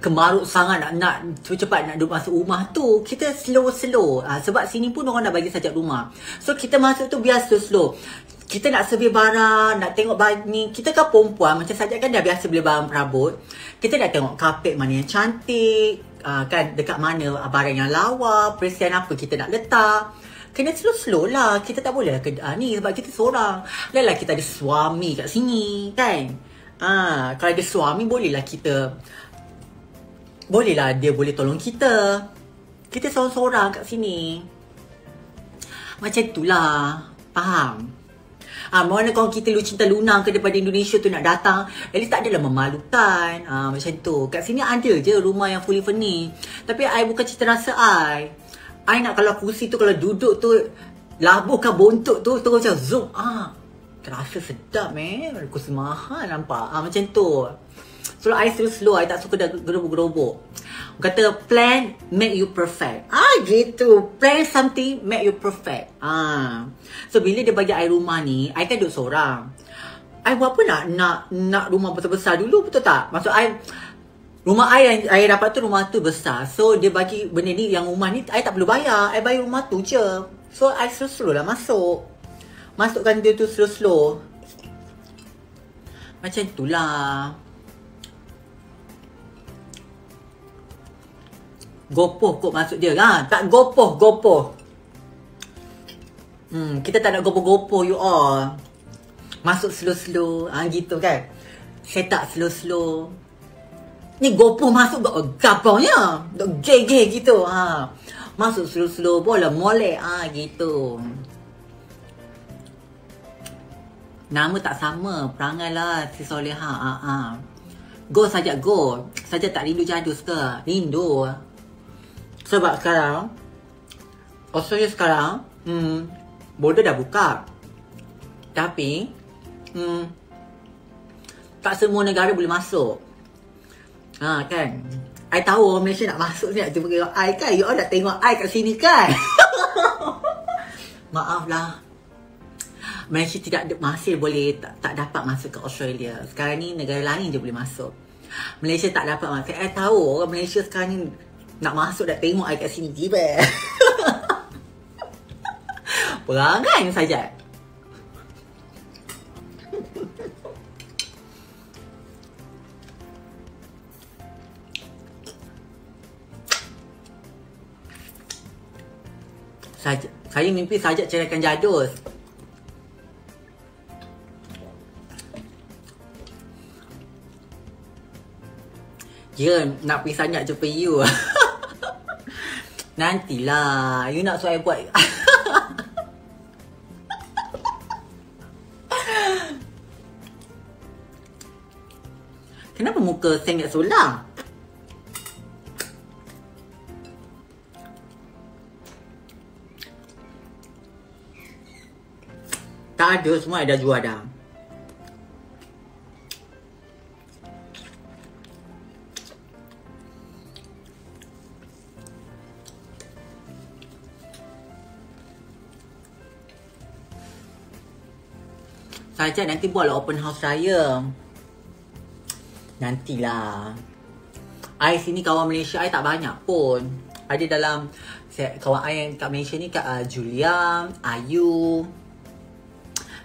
kemaruk sangat nak nak cepat-cepat nak duduk masuk rumah tu. Kita slow-slow. Ha, sebab sini pun orang dah bagi sajak rumah. So kita masuk tu biasa slow kita nak survey barang, nak tengok ni kita kan perempuan macam sajak kan dah biasa beli barang perabot kita nak tengok kapet mana yang cantik uh, kan dekat mana barang yang lawa perisian apa kita nak letak. Kena slow-slow lah. Kita tak boleh ke, uh, ni sebab kita seorang. Lah kita ada suami kat sini kan? Ah, uh, kalau ada suami bolehlah kita bolehlah dia boleh tolong kita. Kita seorang-seorang kat sini. Macam itulah. Faham? Ah, ha, mana kalau kita lu cinta lunang ke daripada Indonesia tu nak datang, at least tak adalah memalukan. Ha, macam tu. Kat sini ada je rumah yang fully furnished. Tapi I bukan cerita rasa I. I nak kalau kursi tu kalau duduk tu labuhkan bontot tu tu macam zoom. Ah, terasa sedap eh. Kursi mahal nampak. Ah, macam tu. So I still slow I tak suka dah gerobok-gerobok. Kata plan make you perfect. Ah gitu. Plan something make you perfect. Ah. So bila dia bagi I rumah ni I kan duduk seorang. I buat apa nak Nak nak rumah besar-besar dulu Betul tak? Maksud I Rumah I yang I dapat tu rumah tu besar. So dia bagi benda ni Yang rumah ni I tak perlu bayar. I bayar rumah tu je. So I slow-slow lah masuk. Masukkan dia tu slow-slow. Macam itulah Gopoh kot maksud dia. Ha? Tak gopoh, gopoh. Hmm, kita tak nak gopoh-gopoh you all. Masuk slow-slow. Ha, Gitu kan. Set up slow-slow. Ni gopoh masuk ke gapangnya Gay-gay gitu ha. Masuk slow-slow Boleh molek ha, gitu. Nama tak sama Perangai lah Si Soleha ha, ha. Go saja go. Saja tak rindu jadus ke? Rindu sebab sekarang Australia sekarang hmm, Border dah buka. Tapi hmm, Tak semua negara boleh masuk. Ha kan? I tahu orang Malaysia nak masuk ni Nak jumpa dengan I kan? You all dah tengok I kat sini kan? <laughs> Maaf lah Malaysia tidak masih boleh tak, tak dapat masuk ke Australia. Sekarang ni negara lain je boleh masuk. Malaysia tak dapat masuk. I tahu orang Malaysia sekarang ni nak masuk dah tengok I kat sini tiba. <laughs> Perangai saja. Saja, saya mimpi saja ceraikan jadus. Ya, nak pergi sanyak jumpa you. <laughs> Nantilah. You nak suai buat. <laughs> Kenapa muka sengit sulam? Tak ada, semua ada jual dah. Saja nanti buatlah open house raya. Nantilah. I sini kawan Malaysia I tak banyak pun. Ada dalam kawan I yang kat Malaysia ni kat uh, Julia, Ayu.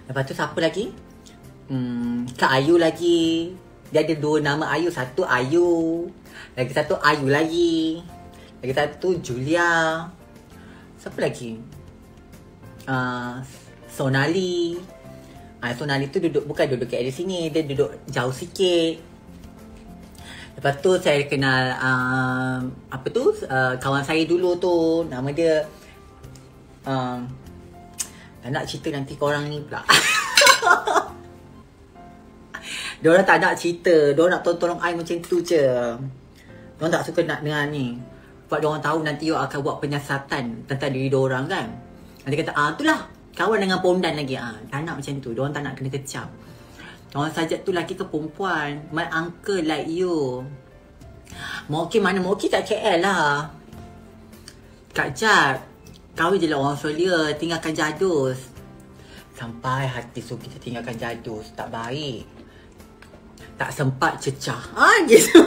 Lepas tu siapa lagi? Hmm, Kak Ayu lagi. Dia ada dua nama Ayu. Satu Ayu. Lagi satu Ayu lagi. Lagi satu Julia. Siapa lagi? Uh, Sonali. Ah, Sonali tu duduk bukan duduk kat di sini, dia duduk jauh sikit. Lepas tu saya kenal um, apa tu uh, kawan saya dulu tu nama dia um, nak cerita nanti korang ni pula. <laughs> Diorang tak nak cerita, diorang nak tolong-tolong I macam tu je. Diorang tak suka nak dengar ni. Sebab diorang tahu nanti you akan buat penyiasatan tentang diri diorang kan. Nanti kata, ah itulah kawan dengan pondan lagi. Ah tak nak macam tu. Dia tak nak kena kecam. Orang sajak tu lelaki ke perempuan my uncle like you. Moki mana? Moki kat KL lah. Kak Jad Kahwin je lah orang Australia Tinggalkan jadus. Sampai hati so kita tinggalkan jadus. Tak baik. Tak sempat cecah. <laughs> Ah gitu.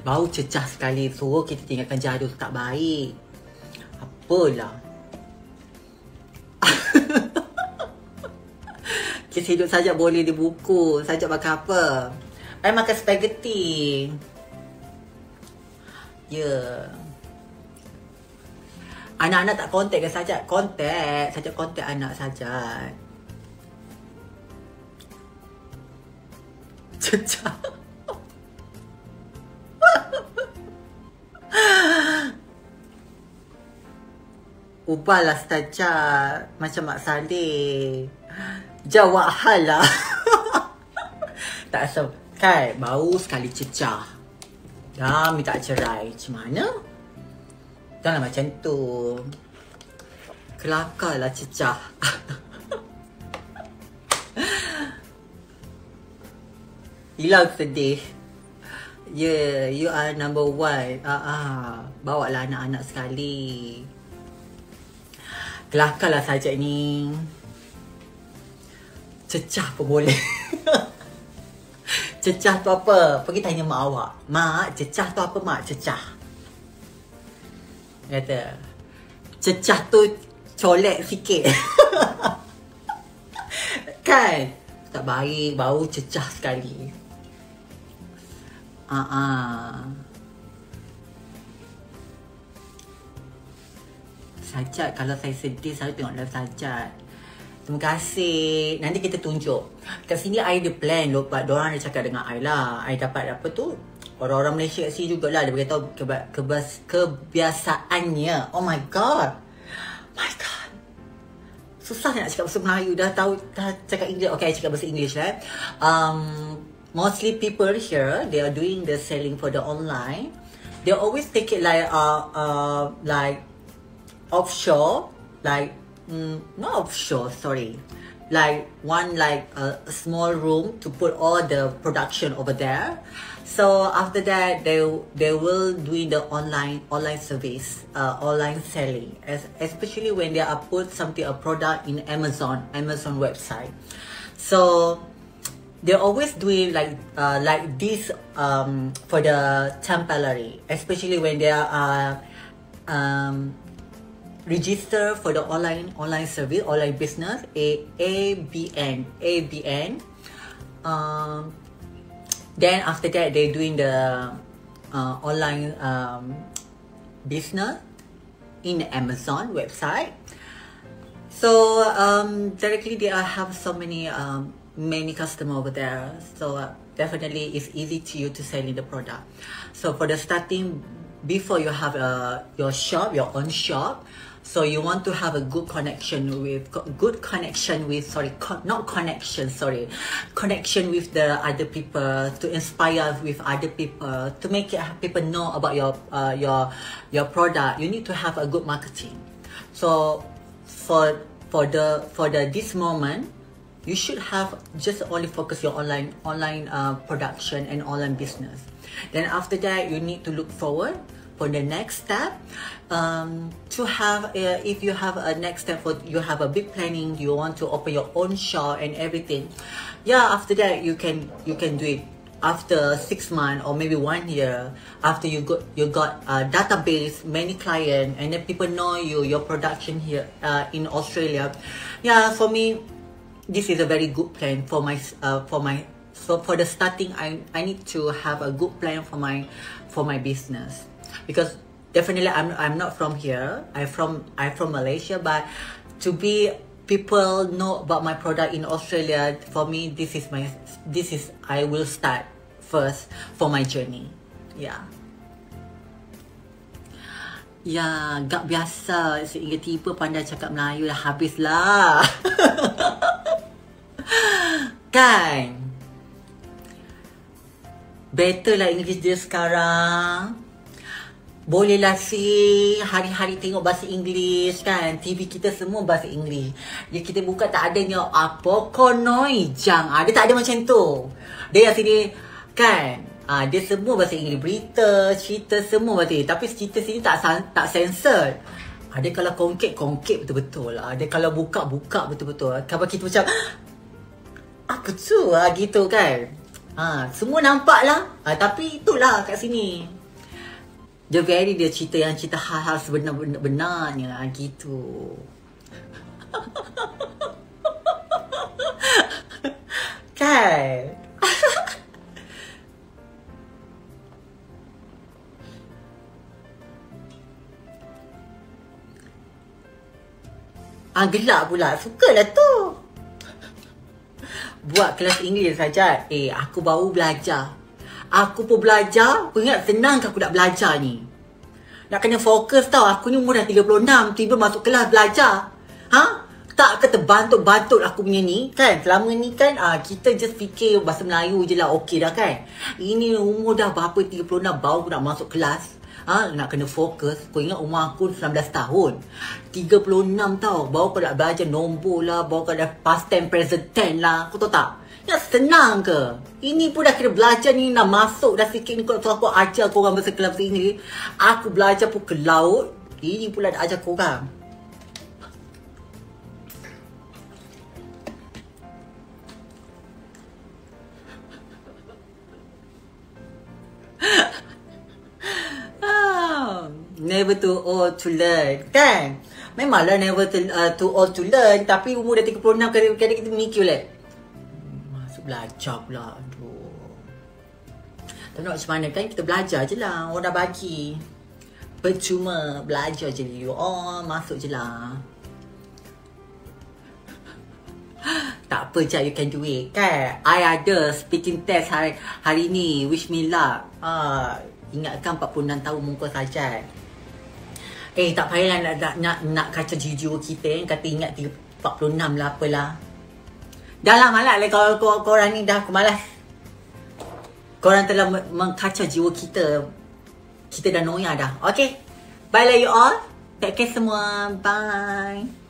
Bau cecah sekali. Suruh kita tinggalkan jadus. Tak baik. Apalah Kisah hidup saja boleh di buku. Saja makan apa? I makan spaghetti. Ya. Yeah. Anak-anak tak kontak ke saja? Kontak. Saja kontak anak saja. Cecah. <laughs> Ubahlah saja macam Mak Saleh. Jawab hal lah. <laughs> tak asal. Kan, bau sekali cecah. Dah minta cerai. Macam mana? Janganlah macam tu. Kelakarlah cecah. <laughs> Hilang sedih. Yeah, you are number one. Ah, ah. Bawa lah anak-anak sekali. Kelakarlah saja ni. Cecah pun boleh. <laughs> cecah tu apa? Pergi tanya mak awak. Mak, cecah tu apa mak? Cecah. Kata. Cecah tu colek sikit. <laughs> kan? Tak baik. Bau cecah sekali. Ah uh -uh. Sajat kalau saya sedih Saya tengok live sajat Terima kasih. Nanti kita tunjuk. Kat sini I ada plan lupa. Diorang ada cakap dengan I lah. I dapat apa tu? Orang-orang Malaysia kat sini jugalah. Dia beritahu keba- kebas- kebiasaannya. Oh my god. My god. Susah nak cakap bahasa Melayu. Dah tahu dah cakap English. Okay, I cakap bahasa English lah. Um, mostly people here, they are doing the selling for the online. They always take it like uh, uh, like offshore. Like mm, not offshore, sorry. Like one like a, a small room to put all the production over there. So after that, they they will doing the online online service, uh, online selling, as, especially when they are put something a product in Amazon Amazon website. So they're always doing like uh, like this um, for the temporary, especially when they are uh, um, register for the online online service online business a ABN ABN um, then after that they're doing the uh, online um, business in Amazon website. So um, directly they have so many um, many customer over there. So uh, definitely it's easy to you to selling the product. So for the starting, before you have uh, your shop, your own shop, so you want to have a good connection with good connection with sorry con, not connection sorry connection with the other people to inspire with other people to make people know about your uh, your your product. You need to have a good marketing. So for for the for the this moment you should have just only focus your online online uh, production and online business. Then after that you need to look forward for the next step um, to have a, if you have a next step for you have a big planning you want to open your own shop and everything yeah after that you can you can do it. After six months or maybe one year after you got you got a database many client and then people know you your production here uh, in australia yeah for me this is a very good plan for my uh, for my so for the starting i i need to have a good plan for my for my business. Because definitely I'm I'm not from here. I'm from I'm from Malaysia, but to be people know about my product in Australia, for me this is my this is I will start first for my journey. Yeah. Ya, gak biasa sehingga tiba pandai cakap Melayu dah habislah. <laughs> kan? Better lah English dia sekarang. Bolehlah si hari-hari tengok bahasa Inggeris kan. TV kita semua bahasa Inggeris. Ya kita buka tak adanya apa konoi jang. Ah, dia tak ada macam tu. Dia yang sini kan. Ah, dia semua bahasa Inggeris. Berita, cerita semua bahasa Inggeris. Tapi cerita sini tak tak sensor. Ada ah, kalau kongkek, kongkek betul-betul. Ada ah, kalau buka, buka betul-betul. Kalau kita macam, apa tu? Ah, gitu kan. Ah, semua nampak lah. Ah, tapi itulah kat sini. Dia very dia cerita yang cerita hal-hal sebenar-benarnya lah gitu. <laughs> kan? <laughs> ah gelap pula. Sukalah tu. Buat kelas Inggeris saja. Eh, aku baru belajar. Aku pun belajar. Aku ingat senang ke aku nak belajar ni? Nak kena fokus tau. Aku ni umur dah 36 Tiba masuk kelas belajar. Ha? Tak kata bantuk-bantuk aku punya ni? Kan? Selama ni kan uh, Kita just fikir Bahasa Melayu je lah. Okey dah kan? Ini umur dah berapa? 36 Baru nak masuk kelas. Ha, nak kena fokus. Kau ingat umur aku 19 tahun. 36 tau. Baru kau nak belajar nombor lah. Baru kau dah past tense present tense lah. Kau tahu tak Ya senang ke? Ini pun dah kira belajar ni nak masuk dah sikit ni kalau aku ajar kau orang bahasa kelab sini. Aku belajar pun ke laut. Ini pula nak ajar kau orang. <laughs> Ah, never too old to learn Kan Memanglah never too, uh, too old to learn Tapi umur dah 36 Kadang-kadang kita mikir lah belajar pula Aduh. Tak nak macam mana kan Kita belajar je lah. Orang dah bagi. Percuma Belajar je. You Oh masuk je lah. Tak apa je you can do it. Kan? I ada speaking test hari, hari ni. Wish me luck. Ah, Ingatkan 46 tahun muka saja. Eh tak payahlah nak, nak, nak, nak kacau jiwa kita eh. Kata ingat 46 lah apalah Dah lah malas lah kalau kor- korang ni dah aku malas. Korang telah mengkacau jiwa kita. Kita dah noya dah. Okay. Bye lah you all. Take care semua. Bye.